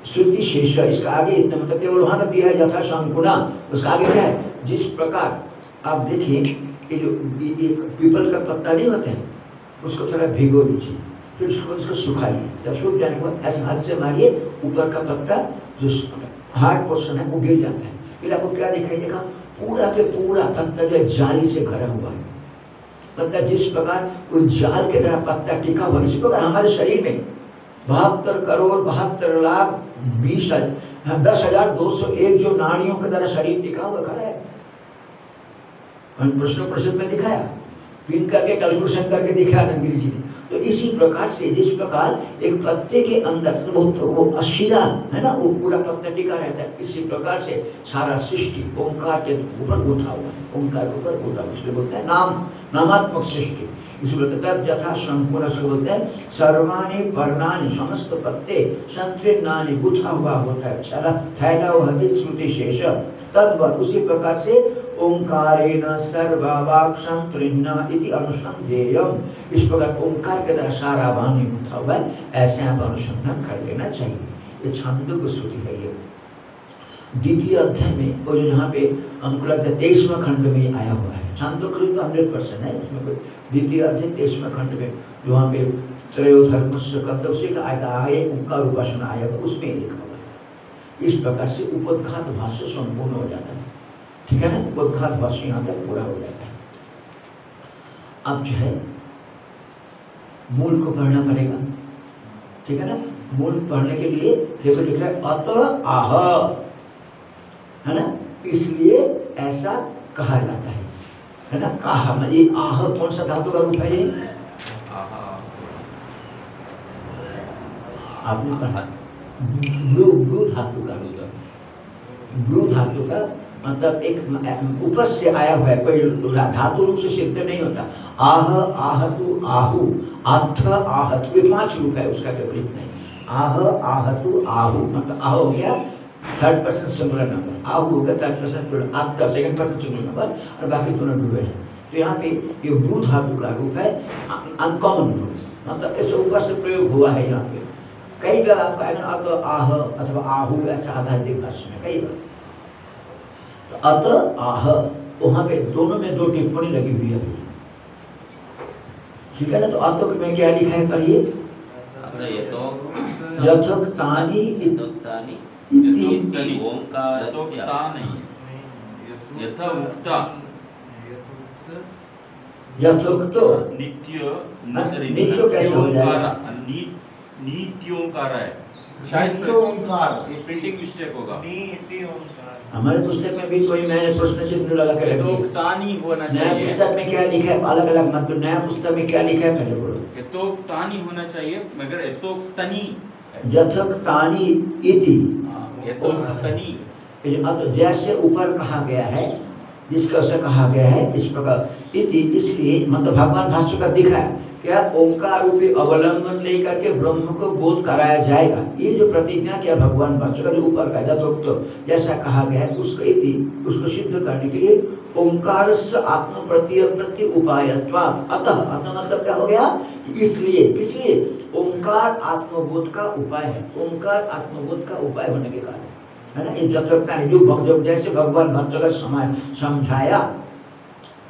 श्रुति शेष इसका आगे इतना मतलब केवल वहाँ तक दिया है, यथा शंकुना उसका आगे क्या है? जिस प्रकार आप देखिए, ये जो पीपल का पत्ता नहीं होते हैं, उसको थोड़ा भिगो दीजिए, फिर उसको उसको सुखाइए। जब सूख जाने के बाद ऐसे हाथ से मारिए, ऊपर का पत्ता जो हार्ड पोर्शन है, वो गिर जाता है। फिर आपको क्या दिखाई देगा? पूरा के पूरा पत्ता जो जाली से भरा हुआ है। मतलब जिस प्रकार उस जाल के तरह पत्ता टिका हुआ, इसी प्रकार हमारे शरीर में बहत्तर करोड़ बहत्तर लाख बीस हज़ार दस हज़ार दो सौ एक जो नाड़ियों के तरह शरीर टिका हुआ खड़ा है। प्रश्न प्रश्न में दिखाया। पिन करके कैलकुलेशन करके दिखाया नंदी जी ने। तो इसी प्रकार से, जिस प्रकार एक पत्ते के अंदर, वो तो वो अशिरा है ना, वो पूरा पत्ता टिका रहता है, इसी प्रकार से सारा सृष्टि ओंकार के ऊपर उठा हुआ है। ओंकार के ऊपर उठा इसलिए बोलते हैं नाम, नामात्मक सृष्टि। इसलिए बोलते यथा संपूर्ण से बोलते हैं सर्वाणी, वर्णानी, समस्त पत्ते संकीर्णानी गुथा हुआ होता है। फैला हुआ श्रुति शेष। तद्वत उसी प्रकार से ओंकारेण इति इस प्रकार ओंकार के द्वारा सारा वाणी उठा हुआ है ऐसे आप अनुसंधान कर लेना चाहिए। ये को है ये। द्वितीय अध्याय में यहाँ पे हमको लगता है तेईसवा खंड में आया हुआ है। तो हंड्रेड परसेंट है उसमें कोई द्वितीय अध्याय तेईसवा खंड में जो वहाँ पे से उनका उपासना आया, उसमें लिखा हुआ है। इस प्रकार से उपदघात भाष्य संपूर्ण हो जाता है। ठीक है ना उद्घात वर्ष यहाँ तक पूरा हो जाता है। अब जो है मूल को पढ़ना पड़ेगा। ठीक है ना? मूल पढ़ने के लिए देखो लिख रहा है अत आह। है ना? इसलिए ऐसा कहा जाता है। है ना? कहा मतलब आह कौन सा धातु का रूप है ये? आपने ब्लू ब्लू धातु का। ब्लू धातु का मतलब एक ऊपर से आया हुआ है, कोई धातु रूप से सिद्ध नहीं होता। आह, आहतु, आहु आथ आहतु, ये पाँच रूप है, उसका विपरीत नहीं। आह, आहतु, आहु मतलब आह हो गया थर्ड पर्सन सिंगुलर नंबर आहु हो गया थर्ड पर्सन प्लूरल आथ का सेकंड पर्सन सिंगुलर नंबर और बाकी दोनों डूबे हैं। तो यहाँ पे ये ब्रू धातु का रूप है अनकॉमन रूप। मतलब ऐसे ऊपर से प्रयोग हुआ है यहाँ पे। कई बार आपका आह अथवा आहु ऐसा आधारित भाषा में कई बार। अत आह। वहाँ पे दोनों में दो टिप्पणी लगी हुई है। ठीक है ना? तो अत में क्या लिखा है पढ़िए। यथोक्तानि यथोक्त नित्य नित्य कैसे हो जाएगा? नित्योंकार है। शायद ओंकार ये प्रिंटिंग मिस्टेक होगा। ओंकार हमारे पुस्तक में भी कोई मैंने प्रश्न चिन्ह लगा के तो तानी होना चाहिए। नया पुस्तक में क्या लिखा है? अलग अलग मतलब नया पुस्तक में क्या लिखा है? पहले बोलो। तो तानी होना चाहिए मगर तो तनी यथक तानी इति तो तनी जैसे ऊपर कहा गया है जिसका से कहा गया है इस प्रकार। इति इसलिए मतलब भगवान भाष्य का दिखा है। क्या ओंकार रूपी अवलंबन लेकर के ब्रह्म को बोध कराया जाएगा? ये जो प्रतिज्ञा किया भगवान भास्कर ऊपर का तो जैसा कहा गया है, उसको इति उसको सिद्ध करने के लिए ओंकार से आत्म प्रति प्रति उपाय अतः अतः मतलब क्या हो गया? इसलिए इसलिए ओंकार आत्मबोध का उपाय है। ओंकार आत्मबोध का उपाय होने के कारण। है ना? ये जब तक जो जैसे भगवान भक्त समय समझाया,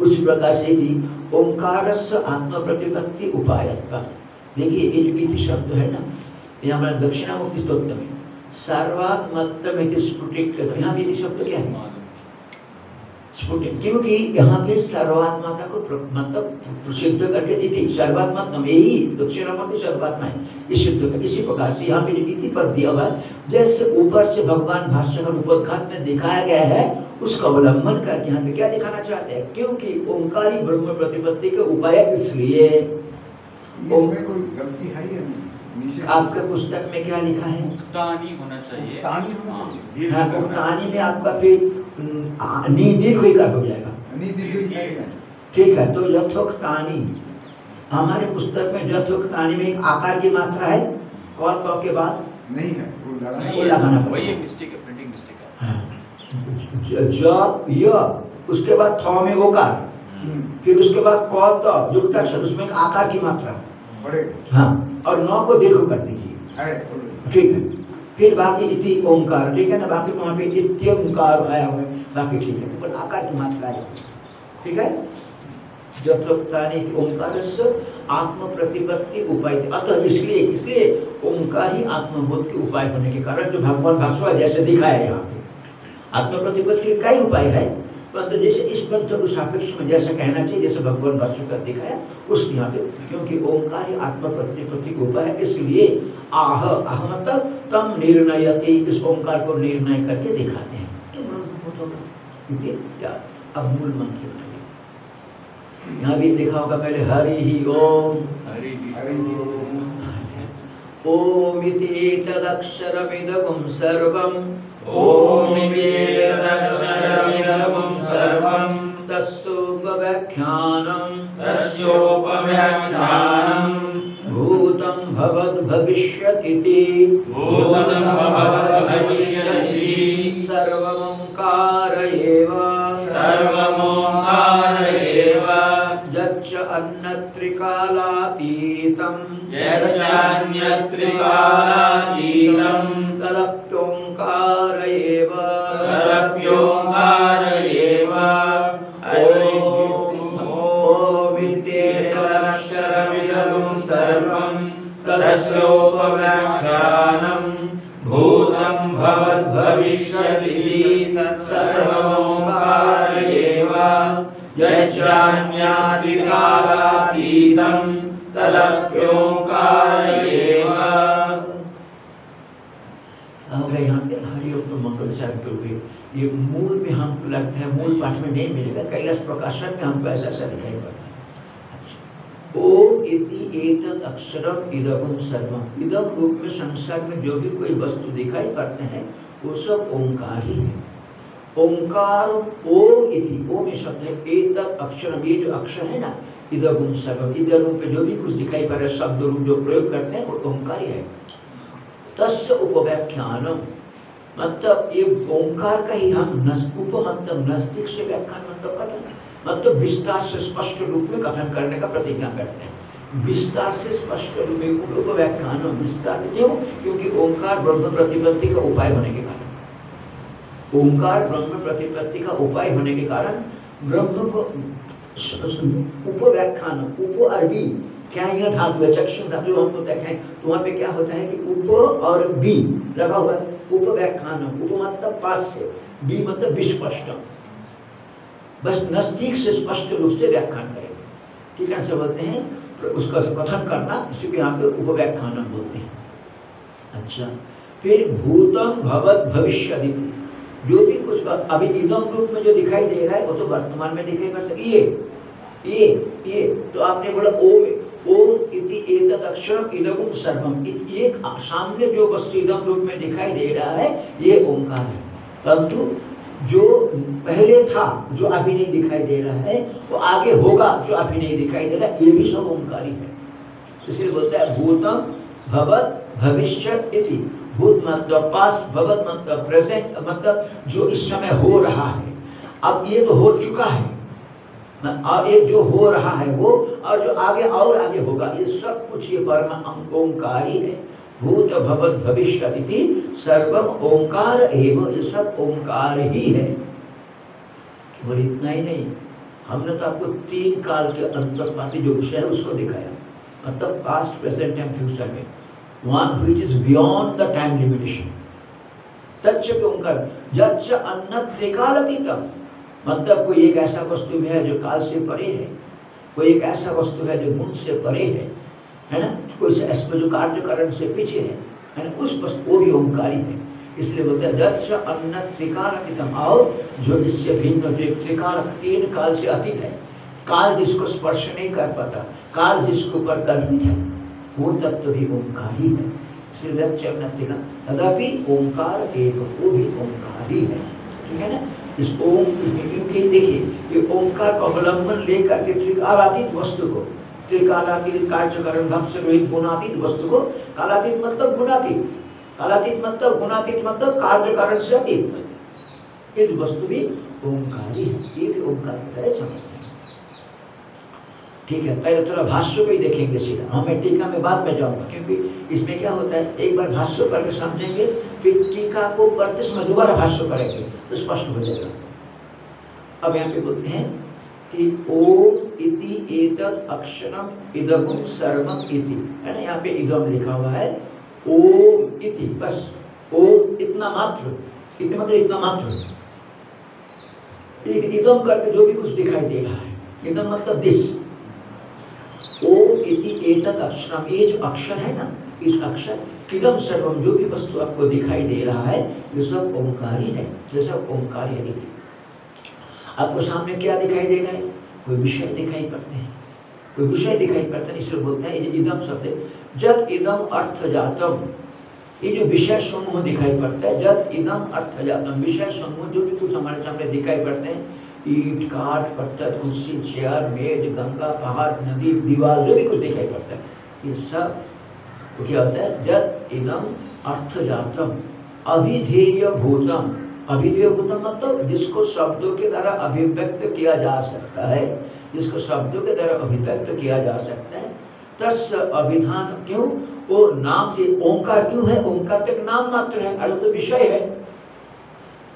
उसी प्रकार से थी ओंकार आत्म प्रतिपत्ति उपाय देखिए जो शब्द है ना, ये हमारा दक्षिणामुक्ति स्तोत्र में सर्वात्मत्तम स्फुटिक यहाँ भी शब्द क्या है? स्फुटित क्योंकि यहाँ पे सर्वात्माता को मतलब प्रसिद्ध करके इति सर्वात्मा यही दक्षिणामूर्ति सर्वात्मा है। सिद्ध कर इसी प्रकार से यहाँ पे इति पर दिया हुआ जैसे ऊपर से भगवान भाष्यकर उपदघात में दिखाया गया है, उसका अवलंबन करके यहाँ पे क्या दिखाना चाहते हैं? क्योंकि ओंकारी ब्रह्म प्रतिपत्ति के उपाय इसलिए। कोई गलती है या नहीं। आपके पुस्तक में क्या लिखा है? मुक्तानी होना चाहिए। चाहिए। हाँ मुक्तानी में आपका फिर दीर्घ कर हो जाएगा। ठीक है तो यथोक्तानी। हमारे पुस्तक में यथोक्तानी में एक आकार की मात्रा है। और क के बाद? नहीं है वो लगाना वही मिस्टेक है प्रिंटिंग मिस्टेक है। य उसके बाद थ में ओकार हम्म। फिर उसके बाद क त युक्ताक्षर उसमें एक आकार की मात्रा। हाँ और नौ को दीर्घ कर दीजिए। ठीक है। फिर बाकी इति ओंकार ठीक है ना? बाकी वहाँ पे इत्य ओंकार आया हुआ है। बाकी ठीक है। पर आकार की मात्रा है। ठीक है? जत्रोक्तानी ओंकार आत्म प्रतिपत्ति उपाय। अतः इसलिए इसलिए ओंकार ही आत्मबोध के उपाय होने के कारण जो भगवान भाषवा जैसे दिखाया यहाँ पे। आत्म प्रतिपत्ति का ही उपाय है। परंतु जैसे इस ग्रंथ को सापेक्ष में जैसा कहना चाहिए जैसे भगवान वास्तु का दिखाया उस यहाँ पे। क्योंकि ओंकार आत्मा प्रतिपत्ति उपाय है इसलिए आह आह मतलब तम निर्णय इस ओंकार को निर्णय करके दिखाते हैं। तो अब मूल मंत्र यहाँ भी देखा होगा पहले हरि ही ओम। हरि ओम। इति तदक्षरमिदगुं सर्वम्। ओमिवेदक्षरमिदमुं सर्वं तस्योपव्याख्यानं तस्योपव्याख्यानं भूतं भवद्भविष्यतीति भूतं भवद्भविष्यति सर्वमोङ्कार एव सर्वमोङ्कार एव यच्च अन्यत्रिकालातीतं यच्चान्यत्रिकालातीतं तदप्योङ्कार एव तदप्योङ्कार एव ओमित्येतदक्षरमिदं सर्वं तस्योपव्याख्यानं भूतं भवद्भविष्यति। सर्वमोङ्कार एव यच्चान्यादिकालातीतं तदप्योङ्कार एव होगा यहाँ हरियोग तो मंगल के रूपे ये मूल में हमको लगता है, मूल पाठ में नहीं मिलेगा, कैलाश प्रकाशन में हमको ऐसा ऐसा दिखाई पड़ता है। अच्छा। ओम इति एतद अक्षरम इदगम सर्वम। इदम रूप में संसार में जो भी कोई वस्तु दिखाई पड़ते हैं, वो सब ओंकार ही है। ओंकार ओम इति, ओम शब्द है एतद अक्षरम। ये जो अक्षर है ना इदगम सर्वम। इधर रूप में जो भी कुछ दिखाई पड़ रहा है शब्द रूप जो प्रयोग करते हैं, वो ओंकार ही है। तस्य उपव्याख्यानम। मतलब ये ओंकार का ही हम उप मतलब नज़दीक से व्याख्यान मतलब कथन मतलब विस्तार से स्पष्ट रूप में कथन करने का प्रतिज्ञा करते हैं। विस्तार से स्पष्ट रूप में उप व्याख्यान विस्तार क्यों क्योंकि ओंकार ब्रह्म प्रतिपत्ति का उपाय होने के कारण। ओंकार ब्रह्म प्रतिपत्ति का उपाय होने के कारण ब्रह्म को उप व्याख्यान उप अरबी, क्या यह धातु है? चक्षु धातु हम तो देखें तो वहाँ पे क्या होता है कि उप और बी लगा हुआ है। उप व्याख्यान उप मतलब पास से बी मतलब विस्पष्ट। बस नज़दीक से स्पष्ट रूप से व्याख्यान करें। ठीक है बोलते हैं उसका कथन करना, इसी को यहाँ पे उप व्याख्यान बोलते हैं। अच्छा फिर भूतम भवत भविष्य जो भी कुछ अभी इदम रूप में जो दिखाई दे रहा है, वो तो वर्तमान में दिखाई पड़ता ये ये ये तो आपने बोला ओम ओम इति एतद अक्षर इदगुम सर्वम। एक सामने जो वस्तु इदम रूप में दिखाई दे रहा है, ये ओंकार है। परंतु जो पहले था, जो अभी नहीं दिखाई दे रहा है, वो आगे होगा, जो अभी नहीं दिखाई दे रहा है ये भी सब ओंकारी है। इसलिए बोलता है, भूतम भवत भविष्य इति। भूत मतलब पास्ट भगवत मतलब प्रेजेंट मतलब जो इस समय हो रहा है। अब ये तो हो चुका है। अब ये जो हो रहा है वो, और जो आगे और आगे होगा, ये सब कुछ ये परम ओंकारी है। भूत भवत भविष्य सर्वम ओंकार एवं, ये सब ओंकार ही है। केवल इतना ही नहीं, हमने तो आपको तीन काल के अंतर पाती जो विषय है उसको दिखाया। मतलब पास्ट प्रेजेंट एंड फ्यूचर में। One which is beyond the time limitation. तच्च ओंकार, जच्च अन्न त्रिकालतीतम मतलब कोई एक ऐसा वस्तु है जो काल से परे है, कोई एक ऐसा वस्तु है जो गुण से परे है है ना? कोई ऐसा जो कार्यकरण से पीछे है है ना? उस वस्तु वो भी ओंकारी है। इसलिए बोलते हैं दक्ष अन्न त्रिकालतीतम और जो इससे भिन्न त्रिकाल तीन काल से अतीत है। काल जिसको स्पर्श नहीं कर पाता, काल जिसके ऊपर कल्पित है, वो तत्व तो भी ओंकार ही। है श्री तदापि ओंकार एक वो भी ओंकार ही है। ठीक है ना? इस ओम क्योंकि देखिए ये ओंकार का अवलंबन लेकर के त्रिकालातीत वस्तु को, त्रिकालातीत कार्यकरण भाव से रोहित गुणातीत वस्तु को, कालातीत मतलब गुणातीत, कालातीत मतलब गुणातीत मतलब कार्यकरण से अतीत। इस वस्तु भी ओंकार ही है ये भी ओंकार की समझते ठीक है, पहले थोड़ा भाष्य को ही देखेंगे सीधा। हाँ मैं टीका में बाद में जाऊँगा, क्योंकि इसमें क्या होता है, एक बार भाष्य करके समझेंगे, फिर टीका को पढ़ते समय दोबारा भाष्य करेंगे तो स्पष्ट हो जाएगा। अब यहाँ पे बोलते हैं कि ओम इति एतद अक्षरम इदम सर्वम इति। है ना, यहाँ पे इदम लिखा हुआ है, ओम इति, बस। ओम इतना मात्र, इतना मतलब इतना मात्र। इदम करके जो भी कुछ दिखाई दे रहा है, इदम मतलब दिस। एतद अक्षरम, ये जो अक्षर है ना, इस अक्षर किदम सर्वम जो भी वस्तु आपको दिखाई दे रहा है, ये सब ओंकारी है, ये सब ओंकार है। आपको सामने क्या दिखाई दे रहा है? कोई विषय दिखाई पड़ते हैं। कोई विषय दिखाई पड़ता है, इसलिए बोलते हैं इदम शब्द जब इदम अर्थ जातम, ये जो विषय समूह दिखाई पड़ता है जब इदम अर्थ जातम, विषय समूह जो भी कुछ हमारे सामने दिखाई पड़ते हैं ईट, काठ, पत्थर, कुर्सी, चेयर, मेज, गंगा, पहाड़, नदी, दीवार, जो भी कुछ दिखाई पड़ता है। ये सब तो क्या होता है? जब इदम अर्थ जातम अभिधेय भूतम अभिधेय भूतम मतलब जिसको शब्दों के द्वारा अभिव्यक्त किया जा सकता है, जिसको शब्दों के द्वारा अभिव्यक्त किया जा सकता है तस् अभिधान क्यों? वो नाम से, ओंकार क्यों है? ओंकार तो नाम मात्र है अरे तो विषय है।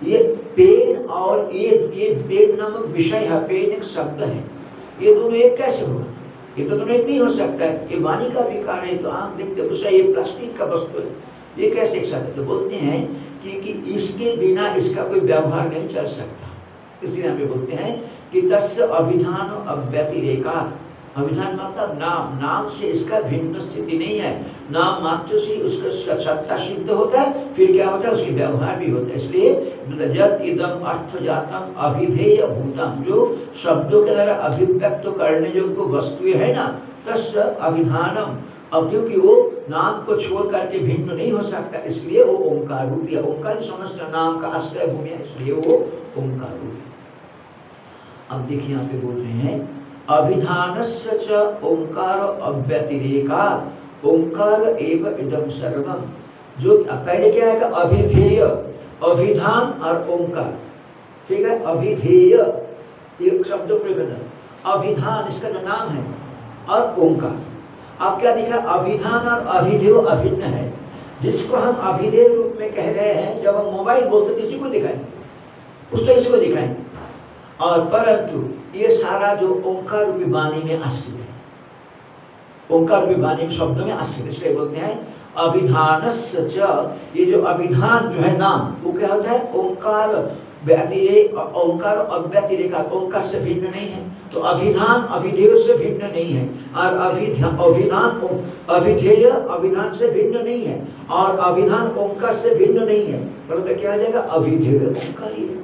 ये पेन और ये ये पेन नामक विषय है पेन एक शब्द है। ये दोनों एक कैसे होगा? ये तो दोनों एक नहीं हो सकता है। ये वाणी का विकार है तो आप देखते विषय ये प्लास्टिक का वस्तु है। ये कैसे एक साथ तो बोलते हैं कि, कि इसके बिना इसका कोई व्यवहार नहीं चल सकता। इसलिए हमें बोलते हैं कि तस्य अभिधान अव्यतिरेका अभिधान मतलब नाम नाम से इसका भिन्न स्थिति नहीं है। नाम मात्र से उसका सत्ता सिद्ध होता है, फिर क्या होता है? उसकी व्यवहार भी होता है। इसलिए जब इदम अर्थ जातम अभिधेय भूतम जो शब्दों के द्वारा अभिव्यक्त करने जो वस्तु है ना तस् अभिधानम। अब क्योंकि वो नाम को छोड़ करके भिन्न नहीं हो सकता, इसलिए वो ओंकार रूप है। ओंकार समस्त नाम का आश्रय भूमि है, इसलिए वो ओंकार रूप है। अब देखिए यहाँ पे बोल रहे हैं अभिधान च ओंकार अव्यतिरेका ओंकार एव इदम सर्वम। जो पहले क्या है अभिधेय, अभिधान और ओंकार। ठीक है? अभिधेय एक शब्द प्रयोग अभिधान, इसका नाम है, और ओंकार। अब क्या दिखा? अभिधान और अभिधेय अभिन्न है। जिसको हम अभिधेय रूप में कह रहे हैं, जब हम मोबाइल बोलते किसी को दिखाएँगे उस तो इसको दिखाएँगे और परंतु ये सारा जो ओंकार रूपी वाणी में आश्रित है, ओंकार रूपी वाणी शब्दों में आश्रित इसलिए बोलते हैं अभिधान ये जो अभिधान जो है नाम, वो क्या होता है? ओंकार ओंकार अव्यतिरेका, ओंकार से भिन्न नहीं है। तो अभिधान अभिधेय से भिन्न नहीं है, और अभिधान अभिधेय अभिधान से भिन्न नहीं है, और अभिधान ओंकार से भिन्न नहीं है। परंतु क्या आ जाएगा? अभिधेय ओंकार ही है।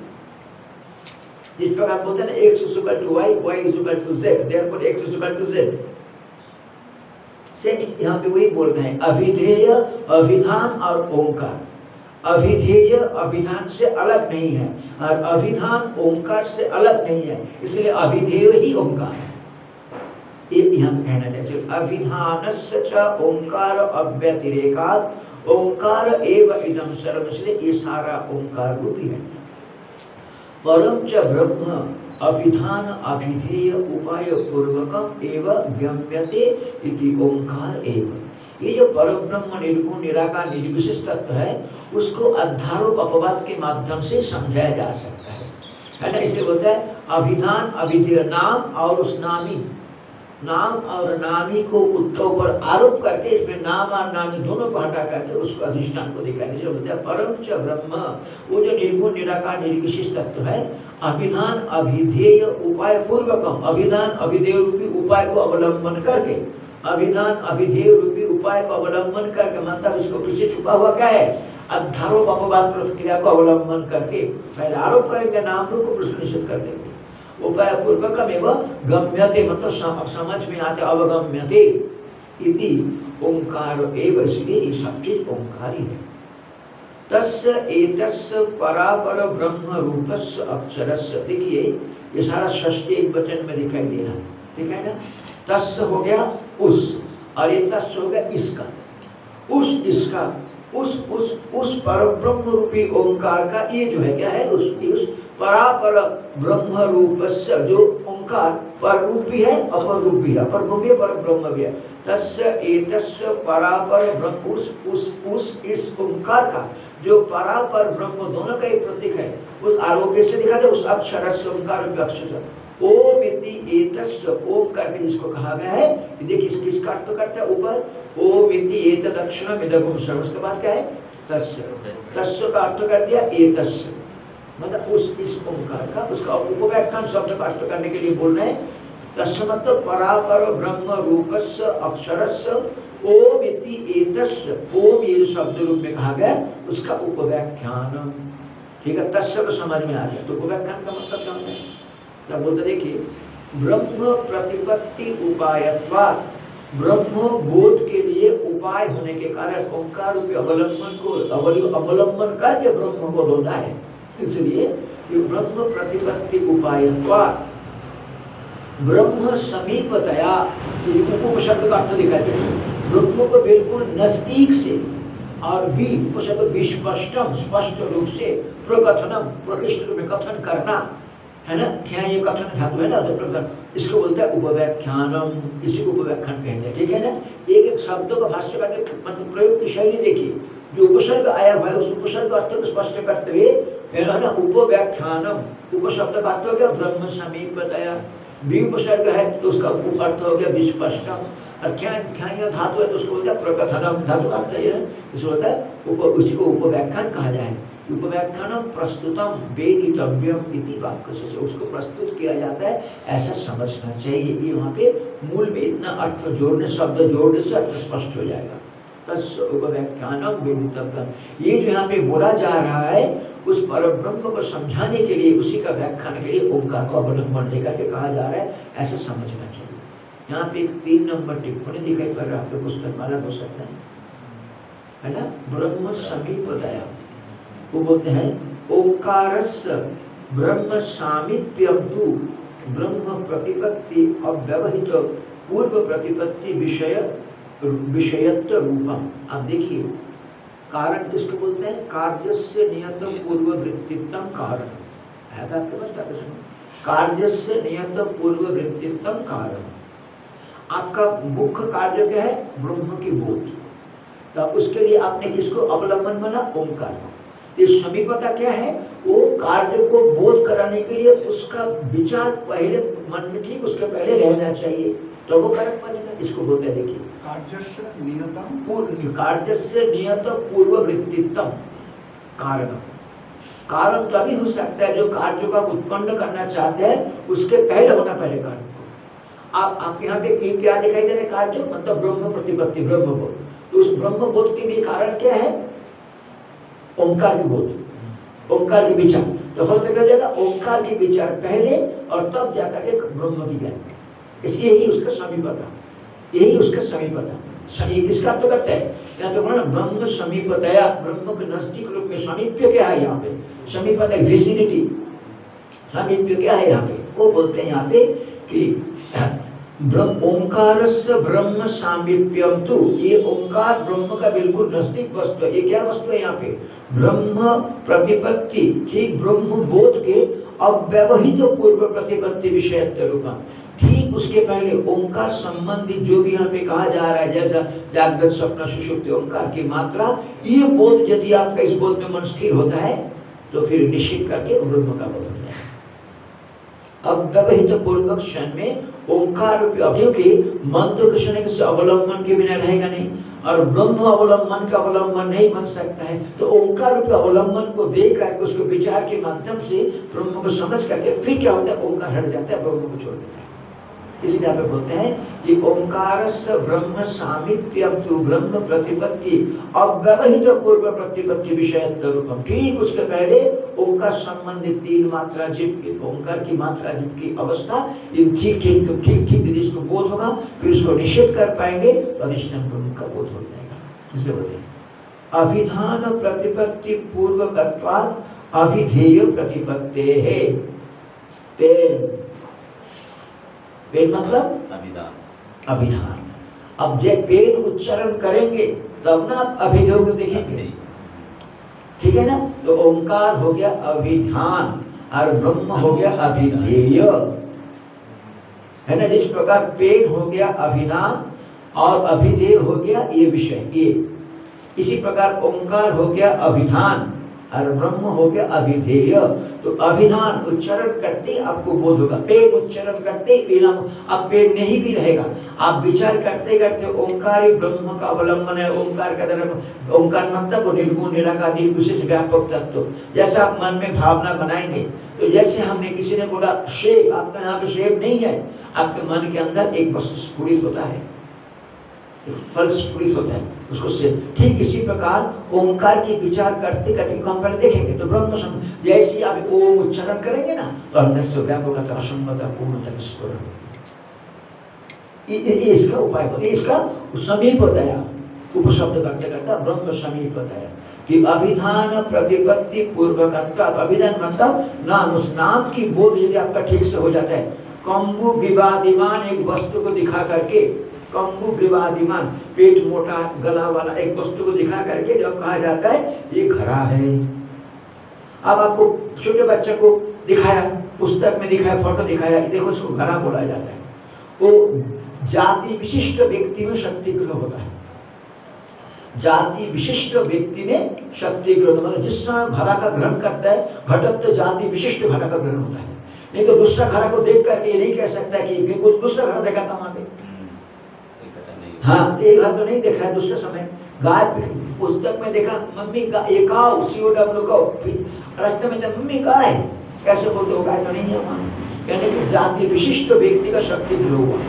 जिस प्रकार बोलते हैं ना X equal to Y Y equal to Z therefore X equal to Z set यहाँ पे वही बोल रहे हैं। अभिधेय, अभिधान और ओंकार। अभिधेय, अभिधान से अलग नहीं है और अभिधान, ओंकार से अलग नहीं है। इसलिए अभिधेय ही ओंकार है। ये यहाँ कहना चाहिए अभिधान च ओंकार अव्यतिरेकात। ओंकार एव इदम सर्व इसलिए ये सारा ओंकार रूपी है। परम च ब्रह्म अभिधान अभिधेय उपाय पूर्वक एवं गम्यते इति ओंकार एव। ये जो परम ब्रह्म निर्गुण निराकार निर्विशेष तत्व है, उसको अध्यारोप अपवाद के माध्यम से समझाया जा सकता है। है ना? इसलिए बोलता है, अभिधान अभिधेय नाम और उस नामी। नाम और नामी को उत्तव पर आरोप करके, इसमें नाम और नामी दोनों को हटा करके उसको अधिष्ठान को दिखाने जो बोलते हैं। परम च ब्रह्म, वो जो निर्गुण, निराकार, निर्विशेष तत्व है, अभिधान, अभिधेय उपाय पूर्वकम अभिधान, अभिधेय रूपी उपाय को अवलंबन करके, अभिधान, अभिधेय रूपी उपाय को अवलंबन करके मतलब इसको पीछे छुपा हुआ क्या है? अध्यारोप अपवाद प्रतिक्रिया को अवलंबन करके, पहले आरोप करेंगे, नाम रूप को प्रश्न निषेध कर देंगे। उपाय पूर्वकम एवं गम्यते मतलब सम, समझ में आते अवगम्यते इति ओंकार एव इसलिए ये सब चीज़ ओंकार ही। है तस्य एतस्य परापर ब्रह्म रूपस्य अक्षरस्य देखिए ये सारा षष्ठी एक वचन में दिखाई दे रहा है ठीक है ना? तस्य हो गया उस और ये तस्य हो गया इसका। उस इसका उस उस उस पर ब्रह्म रूपी ओंकार का ये जो है क्या है? उस उस परापर ब्रह्म रूप जो ओंकार पर रूपी है अपर रूपी है अपर ब्रह्म भी है पर ब्रह्म भी है। तस्य एतस्य परापर ब्रह्म उस उस उस इस ओंकार का जो परापर ब्रह्म दोनों का ही प्रतीक है उस आरोग्य से दिखा था उस अक्षर से ओंकार अक्षर से ओम इति एतस्य ओम करके जिसको कहा गया है ये देखिए किसका अर्थ करता है ऊपर ओम इति एतद इदगुम सर्व उसके बाद क्या है? तस्य। तस्य का अर्थ कर दिया एतस्य। मतलब उस, इस ओंकार का, उसका उपव्याख्यान शब्द का अर्थ करने के लिए बोल रहे हैं। तस्य मतलब परापर ब्रह्म रूपस्य अक्षरस्य ओम इति एतस्य ओम ये शब्द रूप में कहा गया, उसका उपव्याख्यान। ठीक है तस्य तो समझ में आ गया। तो उपव्याख्यान का मतलब क्या होता है? तब बोलते देखिए ब्रह्म प्रतिपत्ति उपायत्वात्, ब्रह्म बोध के लिए उपाय होने के कारण ओंकार रूपी अवलंबन को अवलंबन करके ब्रह्म को होता है। इसलिए ये ब्रह्म प्रतिपत्ति उपायत्वात् ब्रह्म समीपतया उपशब्द का अर्थ दिखाई दे ब्रह्म को बिल्कुल नज़दीक से और भी उपशब्द विस्पष्टम, स्पष्ट रूप से प्रकथनम प्रकृष्ट रूप में कथन करना, है ना? क्या ये कथन धातु है ना? तो प्रकथन। इसको बोलते हैं उपव्याख्यानम। इसी को उपव्याख्यान कहते हैं, ठीक है ना? एक एक शब्दों का भाष्य करके प्रयोग की शैली देखिए जो उपसर्ग आया हुआ है, उस उपसर्ग अर्थ को स्पष्ट करते हुए है ना उपव्याख्यानम उपशब्द का अर्थ हो गया ब्रह्म समीपतया भी उपसर्ग है तो उसका उप अर्थ हो गया विस्पष्टम। क्या धातु है तो उसको बोलते हैं प्रकथनम। धातु का अर्थ है इसको होता है उप, उसी को उपव्याख्यान कहा जाए। उपव्याख्यानम प्रस्तुतम वेदितव्यम इति वाक्य से उसको प्रस्तुत किया जाता है, ऐसा समझना चाहिए ये वहाँ पे मूल में इतना अर्थ जोड़ने, शब्द जोड़ने से अर्थ स्पष्ट हो जाएगा। ये जो यहाँ पे बोला जा रहा है, उस पर ब्रह्म को समझाने के लिए, उसी का व्याख्यान के लिए ओंकार को अवलंबन लेकर के कहा जा रहा है, ऐसा समझना चाहिए। यहाँ पे एक तीन नंबर टिप्पणी दिखाई पड़ रहा है, आपके पुस्तक माला हो सकता है। है ना? ब्रह्म समीप बताया वो बोलते हैं, ओंकारस्य ब्रह्म सामीप्यम ब्रह्म प्रतिपत्ति अव्यवहित पूर्व प्रतिपत्ति विषय विषयत्व रूपम आप देखिए, कारण किसको बोलते हैं? कार्य से नियत पूर्व वृत्तित्व कारण है था आपके पास प्रश्न? कार्य से नियत पूर्व वृत्तित्व कारण आपका मुख्य कार्य क्या है? ब्रह्म की बोध। तो उसके लिए आपने किसको अवलंबन बना ओंकार। ये समीपता क्या है? वो कार्य को बोध कराने के लिए उसका विचार पहले मन में ठीक, उसके पहले रहना चाहिए। तो वो कर्म बनेगा इसको बोलते देखिए। कार्यस्य पूर्व कारण। कारण तभी हो सकता है, जो कार्य का उत्पन्न करना चाहते हैं, उसके पहले होना पहले कारण आप आपके यहाँ पे की क्या दिखाई दे रहे कार्य? मतलब ब्रह्म प्रतिपत्ति ब्रह्म बोध तो उस ब्रह्म बोध के लिए कारण क्या है? ओंकार की बोध। ओंकार की विचार। तो फल क्या हो जाएगा? ओंकार की विचार पहले और तब जाकर एक ब्रह्म की ज्ञान। इसलिए ही उसका समीपता यही उसका समीपता। ये किसका अर्थ करता है? यहाँ पे बोला ब्रह्म समीपतया, ब्रह्म के नज़दीक रूप में समीप्य क्या है यहाँ पे? समीपता विसिनिटी सामीप्य क्या है यहाँ पे? वो बोलते हैं यहाँ पे कि ओंकार से ब्रह्म सामीप्यम तो। ये ओंकार ब्रह्म का बिल्कुल नज़दीक वस्तु है। ये क्या वस्तु है यहाँ पे? ब्रह्म प्रतिपत्ति। ठीक, ब्रह्म बोध के अव्यवहित पूर्व प्रतिपत्ति विषय रूपा। ठीक उसके पहले ओंकार संबंधी जो भी यहाँ पे कहा जा रहा है, जैसा जागृत स्वप्न, सुषुप्ति, ओंकार की मात्रा, ये बोध यदि आपका इस बोध में मन स्थिर होता है तो फिर निश्चित करके ब्रह्म का बोध हो। जाए अव्यवहित पूर्वक क्षण में ओंकार मन तो कृष्ण के अवलंबन के बिना रहेगा नहीं, और ब्रह्म अवलंबन का अवलंबन नहीं बन सकता है तो ओंकार रूपी अवलंबन को देख करके उसको विचार के माध्यम से ब्रह्म को समझ करके फिर क्या होता है, ओंकार हट जाता है, ब्रह्म को छोड़ देता है। इसी यहाँ पे बोलते हैं कि ओंकार ब्रह्म सामिप्य ब्रह्म प्रतिपत्ति अव्यवहित पूर्व प्रतिपत्ति विषय ठीक उसके पहले ओंकार संबंधित तीन मात्रा जीव की ओंकार की मात्रा जीव की अवस्था इन ठीक ठीक ठीक ठीक यदि इसको बोध होगा, फिर उसको निषेध कर पाएँगे तो अधिष्ठान ब्रह्म का बोध हो जाएगा। इसलिए बोलते हैं, अभिधान प्रतिपत्ति पूर्वकत्वाद अभिधेय प्रतिपत्ति। है वेद मतलब? अभिधान। अभिधान। अब जब वेद उच्चारण करेंगे तब ना आप अभिधेय को देखेंगे। ठीक है ना? तो ओंकार हो गया अभिधान और ब्रह्म हो गया अभिधेय। है ना? जिस प्रकार पेड़ हो गया अभिधान और अभिधेय हो गया ये विषय ये। इसी प्रकार ओंकार हो गया अभिधान। और ब्रह्म हो गया अभिधेय। तो अभिधान उच्चारण करते आपको बोध होगा पेड़ उच्चारण करते विलंब अब पेड़ नहीं भी रहेगा। आप विचार करते करते ओंकार ही ब्रह्म का अवलंबन है, ओंकार का धर्म, ओंकार मतलब निर्गुण, निराकार, निर्विशेष, व्यापक तत्व। जैसा आप मन में भावना बनाएँगे तो जैसे हमने किसी ने बोला शेप आपका यहाँ पे शेप नहीं है, आपके मन के अंदर एक वस्तु स्फुरित होता है। फल स्फुरित होता है, उसको से ठीक इसी प्रकार ओंकार की विचार करते करते हम पहले देखेंगे। तो ब्रह्म सम जैसे आप ओम उच्चारण करेंगे ना तो अंदर से व्यापक असंगता पूर्णता स्फुरन इसका उपाय बताया इसका समीप बताया उपशब्द करते करते ब्रह्म समीप बताया कि अभिधान प्रतिपत्ति पूर्वक अभिधान मतलब नाम, उस नाम की बोध यदि आपका ठीक से हो जाता है कम्बु विवादिमान एक वस्तु को दिखा करके कम्बु विवादिमान, पेट मोटा, गला वाला, एक वस्तु को दिखा करके जब कहा जाता है, ये घड़ा है। अब आपको छोटे बच्चे को दिखाया, पुस्तक में दिखाया, फ़ोटो दिखाया देखो इसको घड़ा बोला जाता है। वो जाति विशिष्ट व्यक्ति में शक्ति ग्रह होता है। जाति विशिष्ट व्यक्ति में शक्ति ग्रह मतलब जिस समय घड़ा का ग्रहण करता है, घटक तो जाति विशिष्ट घड़ा का ग्रहण होता है। नहीं तो दूसरा घड़ा को देख करके ये नहीं कह सकता कि दूसरा घड़ा देखा था वहाँ पे हाँ एक तो नहीं देखा है, दूसरे समय। गाय पुस्तक में देखा, मम्मी एक डब्ल्यू का रास्ते में जब मम्मी है कैसे बोलते हो, गाय तो नहीं है यानी कि जाति विशिष्ट व्यक्ति का शक्ति ध्रुव हुआ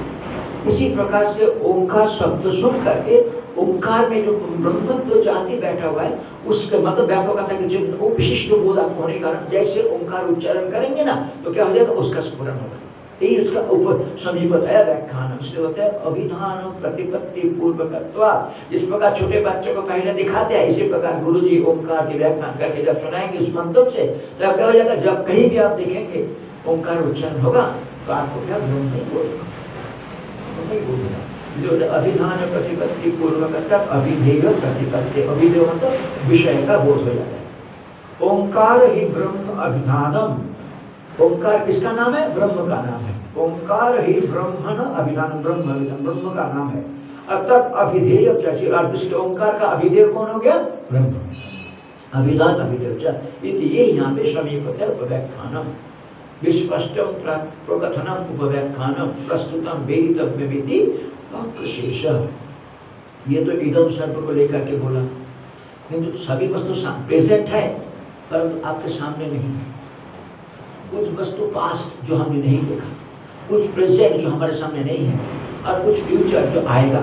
इसी प्रकार से ओंकार शब्द सुन करके, ओंकार में जो ब्रह्मत्व जाति बैठा हुआ है, उसके मतलब व्यापक कि वो विशिष्ट बोध आपको होने जैसे ओंकार उच्चारण करेंगे ना तो क्या हो जाएगा, उसका स्फुरन होगा। यही उसका ऊपर सभी बताया व्याख्यान उसने बताया अभिधान प्रतिपत्ति पूर्वकत्वा, जिस प्रकार छोटे बच्चे को पहले दिखाते हैं, इसी प्रकार गुरु जी ओंकार के व्याख्यान करके जब सुनाएँगे उस मंत्र से, तब क्या हो जाएगा? जब कहीं भी आप देखेंगे, ओंकार उच्चारण होगा तो आपको क्या भ्रम नहीं बोलेगा जो अभिधान प्रतिपत्ति पूर्वक अभिधेय प्रतिपत्ति, अभिधेय मतलब विषय का बोध हो जाता है। ओंकार ही ब्रह्म अभिधानम। ओंकार किसका नाम है? ब्रह्म का नाम है। ओंकार ही ब्रह्मण अभिधान, ब्रह्म अभिधान, ब्रह्म का नाम है। अर्थात अभिधेय जैसे ओंकार का अभिधेय कौन हो गया? ब्रह्म। अभिधान, अभिधेय ये यहाँ पे समीप है व्याख्यानम विस्पष्टम प्रकथनम उपव्याख्यानम प्रस्तुतम वेदितव्यमिति शेष ये तो इदम सर्प को लेकर के बोला। किंतु सभी वस्तु प्रेजेंट है, परंतु आपके सामने नहीं है। कुछ वस्तु पास्ट जो हमने नहीं देखा, कुछ प्रेजेंट जो हमारे सामने नहीं है और कुछ फ्यूचर जो आएगा,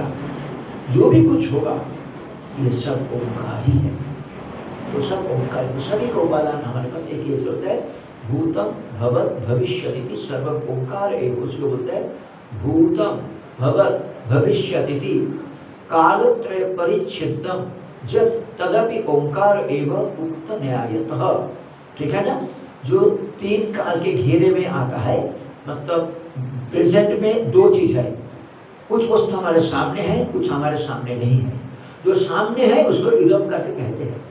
जो भी कुछ होगा, ये सब ओंकार ही है। वो सब ओंकार तो सभी को उपादान हमारे पास एक ही होता है, भूतम भवत भविष्य सर्व ओंकार एक, उसको बोलते हैं भूतम भवत भविष्यति कालत्रय परिच्छिदम जब तदपि ओंकार एवं उक्त न्यायतः। ठीक है ना? जो तीन काल के घेरे में आता है मतलब प्रेजेंट में दो चीज़ है। कुछ वस्तु हमारे सामने है, कुछ हमारे सामने नहीं है। जो सामने है, उसको इदम करके कहते हैं।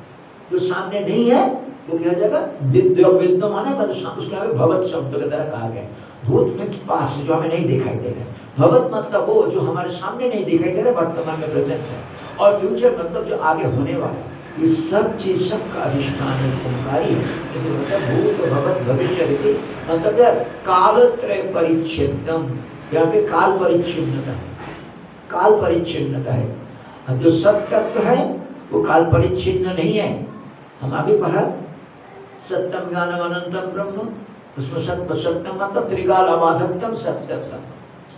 जो सामने नहीं है, वो क्या जाएगा? विद्यमान है मतलब उसके आगे भगवत शब्द के द्वारा कहा गया भूत पास जो हमें नहीं दिखाई दे रहा है। भगवत मतलब वो जो हमारे सामने नहीं दिखाई दे रहा वर्तमान में प्रेजेंट है। और फ्यूचर मतलब जो आगे होने वाला है। ये सब चीज़ सबका अधिष्ठान है, ओंकारी मतलब भूत भगवत भविष्य मतलब कालत्रय परिच्छेदम यहाँ पे काल परिच्छिन्नता है। काल परिच्छिन्नता है। अब जो सत्य है, वो काल परिच्छिन्न नहीं है। हम अभी पढ़ा। सत्यम ज्ञानम अनंतम ब्रह्म, उसमें सत्य सत्यम मतलब त्रिकाल अबाधकतम सत्यतम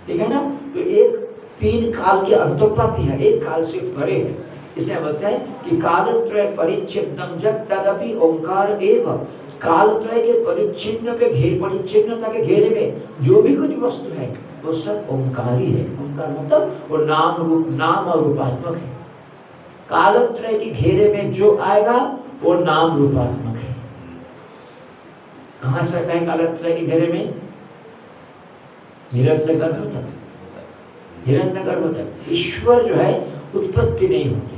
ठीक है ना? तो एक तीन काल की अंतोपाति है, एक काल से परे है। इसलिए बोलते हैं कि कालत्रय परिच्छिन्नम जब तदपि ओंकार एवं। कालत्रय के परिच्छिन्न पे घेर परिच्छिन्नता के घेरे में जो भी कुछ वस्तु है, वो सब ओंकार ही। है ओंकार मतलब वो नाम रूप, नाम और रूपात्मक है। कालत्रय के घेरे में जो आएगा, वो नाम रूपात्मक है। कहाँ से आता है कालत्रय के घेरे में? हिरण्य गर्भ है हिरण्य गर्भ है ईश्वर जो है, उत्पत्ति नहीं होती।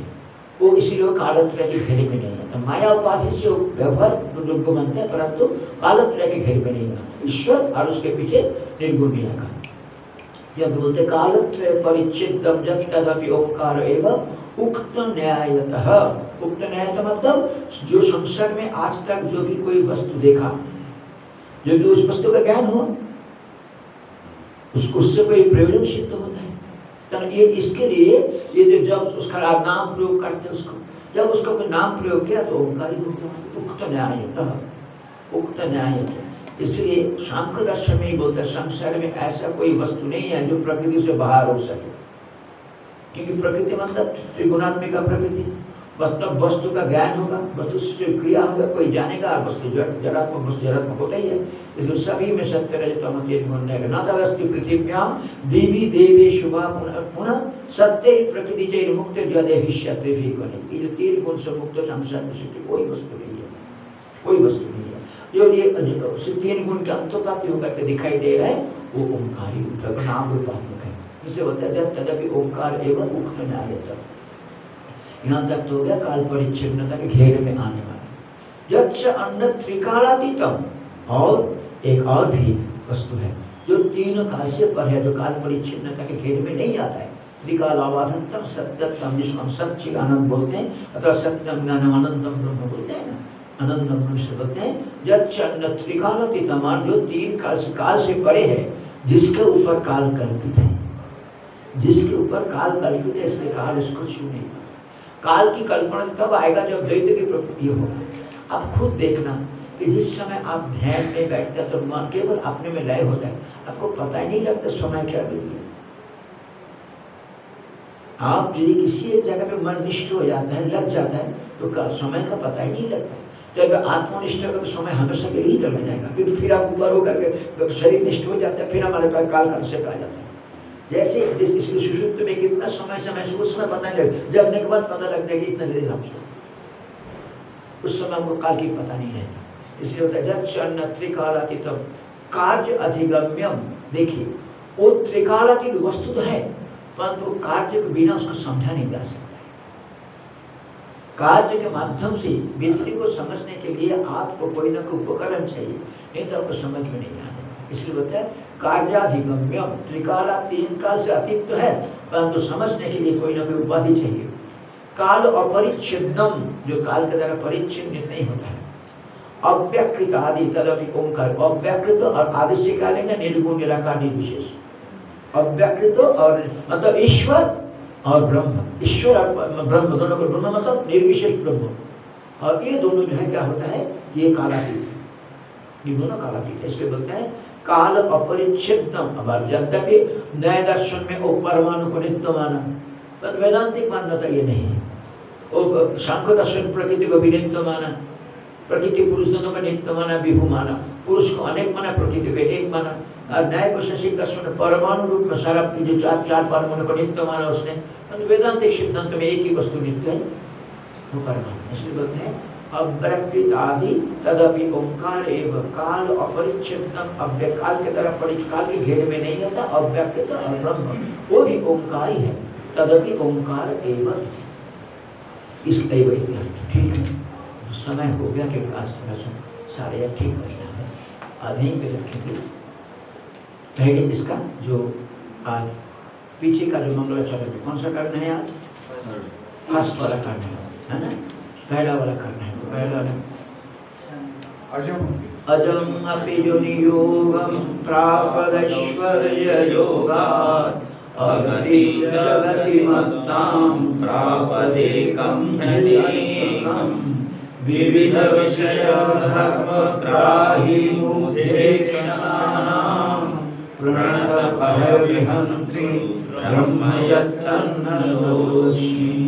वो इसीलिए कालत्रय के घेरे में नहीं आता। माया उपाधि से व्यवहार लोग को मानते हैं, परंतु कालत्रय के घेरे में नहीं आता। ईश्वर और उसके पीछे निर्गुण निराकार जब बोलते कालत्रय परिच्छिदम जब तदपि ओंकार एवं उक्त न्यायतः। उक्त न्याय मतलब जो संसार में आज तक जो भी कोई वस्तु देखा, जो भी उस वस्तु का ज्ञान हुआ उसको उससे कोई प्रयोजन सिद्ध होता है। तो ये इसके लिए, ये जो जब उसका नाम प्रयोग करते उसको। जब उसका कोई नाम प्रयोग किया तो ओंकारी उक्त न्याय उक्त न्याय इसलिए सांख्य दर्शन में ही बोलते हैं, संसार में ऐसा कोई वस्तु नहीं है जो प्रकृति से बाहर हो सके। क्योंकि प्रकृति मतलब त्रिगुणात्मिका प्रकृति मतलब वस्तु का ज्ञान होगा, वस्तु से जो क्रिया होगा, कोई जानेगा वस्तु जड़ात्मक वस्तु जड़ात्मक होता ही है। इसलिए सभी में सत्य रजतम न तदस्ति पृथ्व्याम देवी देवी शुभा पुनः सत्य प्रकृति जय मुक्त जदेभिष्यते भी बने। ये तीन गुण से मुक्त संसार में सृष्टि कोई वस्तु नहीं है। कोई वस्तु नहीं है। जो ये तीन गुण के अंतोपाती होकर के दिखाई दे रहा है, वो ओंकारी नाम रूपात्मक है इसे हैं, जब तदपि ओंकार एवं उक्त न्याय यहाँ तक तो हो गया काल परिच्छिन्नता के घेरे में आने वाले। जब अन्न, त्रिकालातीतम, और एक और भी वस्तु है, जो तीन काल से पर है, जो काल परिच्छिन्नता के घेरे में नहीं आता है। जिसको हम आनंद बोलते हैं, अथवा सत्यम अनंतम ब्रह्म बोलते हैं ना अनंत बोलते हैं। अन्न, त्रिकालातीतम जो तीन काल से काल से परे है, जिसके ऊपर काल कल्पित है। जिसके ऊपर काल कल्पित है, इसलिए काल उसको छू नहीं काल की कल्पना तब आएगा जब द्वैत की प्रवृत्ति होगा आप खुद देखना कि जिस समय आप ध्यान में बैठते हैं तो मन केवल अपने में लय होता है। आपको पता ही नहीं लगता समय क्या बीत आप यदि किसी एक जगह पे मन निष्ठ हो जाता है, लग जाता है तो समय का पता ही नहीं लगता। जब आत्मनिष्ठ होगा तो समय हमेशा के लिए चला जाएगा। क्योंकि फिर आप ऊपर होकर के शरीर निष्ठ हो जाता है, फिर हमारे पास काल कंसेप्ट आ जाता है। जैसे सुषुप्त में कितना समय समय से उस समय पता नहीं लगे। जगने के बाद पता लगता है इतना देर हम सो उस समय हमको काल की पता नहीं रहता इसलिए होता है, जब चन्न त्रिकालातीतम कार्य अधिगम्यम, देखिए, वो त्रिकालातीत वस्तु तो है, परंतु कार्य के बिना उसको समझा नहीं जा सकता कार्य के माध्यम से बिजली को समझने के लिए आपको कोई ना कोई उपकरण चाहिए, नहीं तो आपको समझ में नहीं आने। इसलिए बोलते हैं, कार्याधिगम्यम, त्रिकाला तीन काल से अतीत तो है, परंतु समझने के लिए, कोई ना कोई उपाधि चाहिए। काल अपरिच्छिन्नम, जो काल के द्वारा परिच्छिन्न नहीं होता है। अव्यकृत आदि, तदपि ओंकार, अव्यकृत और आदि से क्या लेंगे निर्गुण, निराकार, निर्विशेष। अव्यकृत और मतलब ईश्वर और ब्रह्म। ईश्वर ब्रह्म, दोनों को ब्रह्म मतलब निर्विशेष ब्रह्म। और ये दोनों जो है, क्या होता है? ये कालातीत है। ये दोनों कालातीत है, इसलिए बोलते हैं काल अपरिच्छिन्नम अब नए दर्शन में वो परमाणु को नित्य माना। पर वेदांतिक मान्यता ये नहीं है। दर्शन प्रकृति को भी नित्य माना। प्रकृति पुरुष दोनों का नित्य माना, विभु माना। पुरुष को अनेक माना, प्रकृति को एक माना। और न्याय को शशि कृष्ण परमाणु रूप में सारा जो चार चार परमाणु को नित्य माना उसने। तो वेदांतिक सिद्धांत में एक ही वस्तु नित्य है, वो परमाणु। इसलिए बोलते हैं अव्यक्तित आदि तदपि ओंकार एवं। काल के तरह परिच काल के घेरे में नहीं ब्रह्म वो भी ओंकार ही। है तदपि ओंकार एवं। ठीक है। तो समय हो गया कि आज थोड़ा सा साढ़े आठ ठीक बजना है रखेंगे। पहले इसका जो आज पीछे का जो है कौन सा करना है आज? फ़र्स्ट। वाला करना है है ना? पहला वाला करना है। अजम। अजम अपि योनियोगं प्रापदैश्वर्य अगति जगतिमत्तां प्रापदेकं ह्यनेकं विविध विषय धर्मग्राही ब्रह्म यत्तन्नतोऽस्मि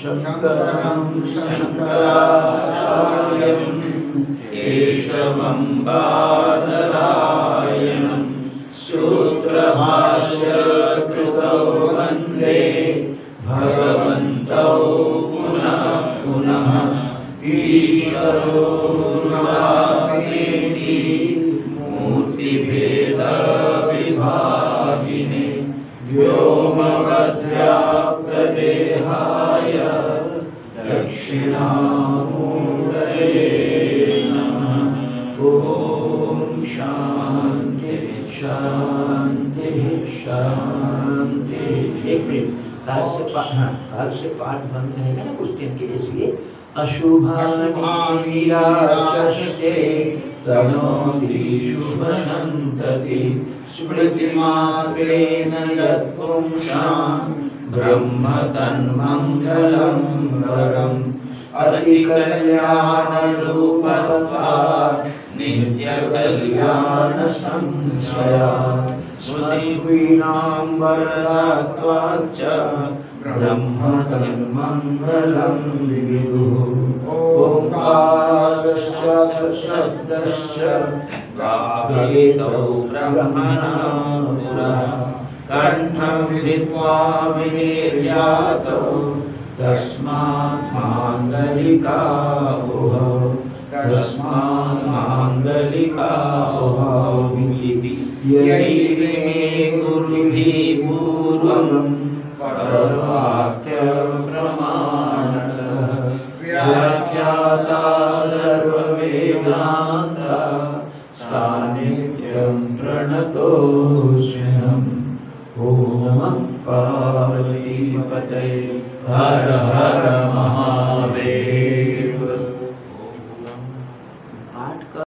शङ्करं शङ्कराचार्यं केशवं सूत्रभाष्यकृतौ व्योमवद्व्याप्तदेहाय दक्षिणामूर्तये नमः। ॐ शान्ति शान्ति शान्ति। एक मिनट से पाठ हाँ काल ना कुछ दिन के लिए, इसलिए अशुभानि तनोति शुभसन्तति स्मृतिमात्रेण यत्पुंसां ब्रह्म तन्मङ्गलं वरम् अतिकल्याणरूपत्वात् नित्यकल्याणसंशया स्मृतिवीणां वरदात्वात् च ब्रह्म तन्मङ्गलं विदुः ओङ्कारश्च शब्दश्च प्राप्येतौ ब्रह्मणा पुरः कण्ठं विदित्वा विनिर्यातौ तस्मात् माङ्गलिकावुः तस्मात् माङ्गलिकावुः यैर्मे गुरुभिः पूर्वं परवाक्यप्रमाणतः व्याख्याता सर्ववेदान्त सान्निध्यं प्रणतोऽस्म्यहम् ॐ पार्वतीपतये। हर हर महादेव।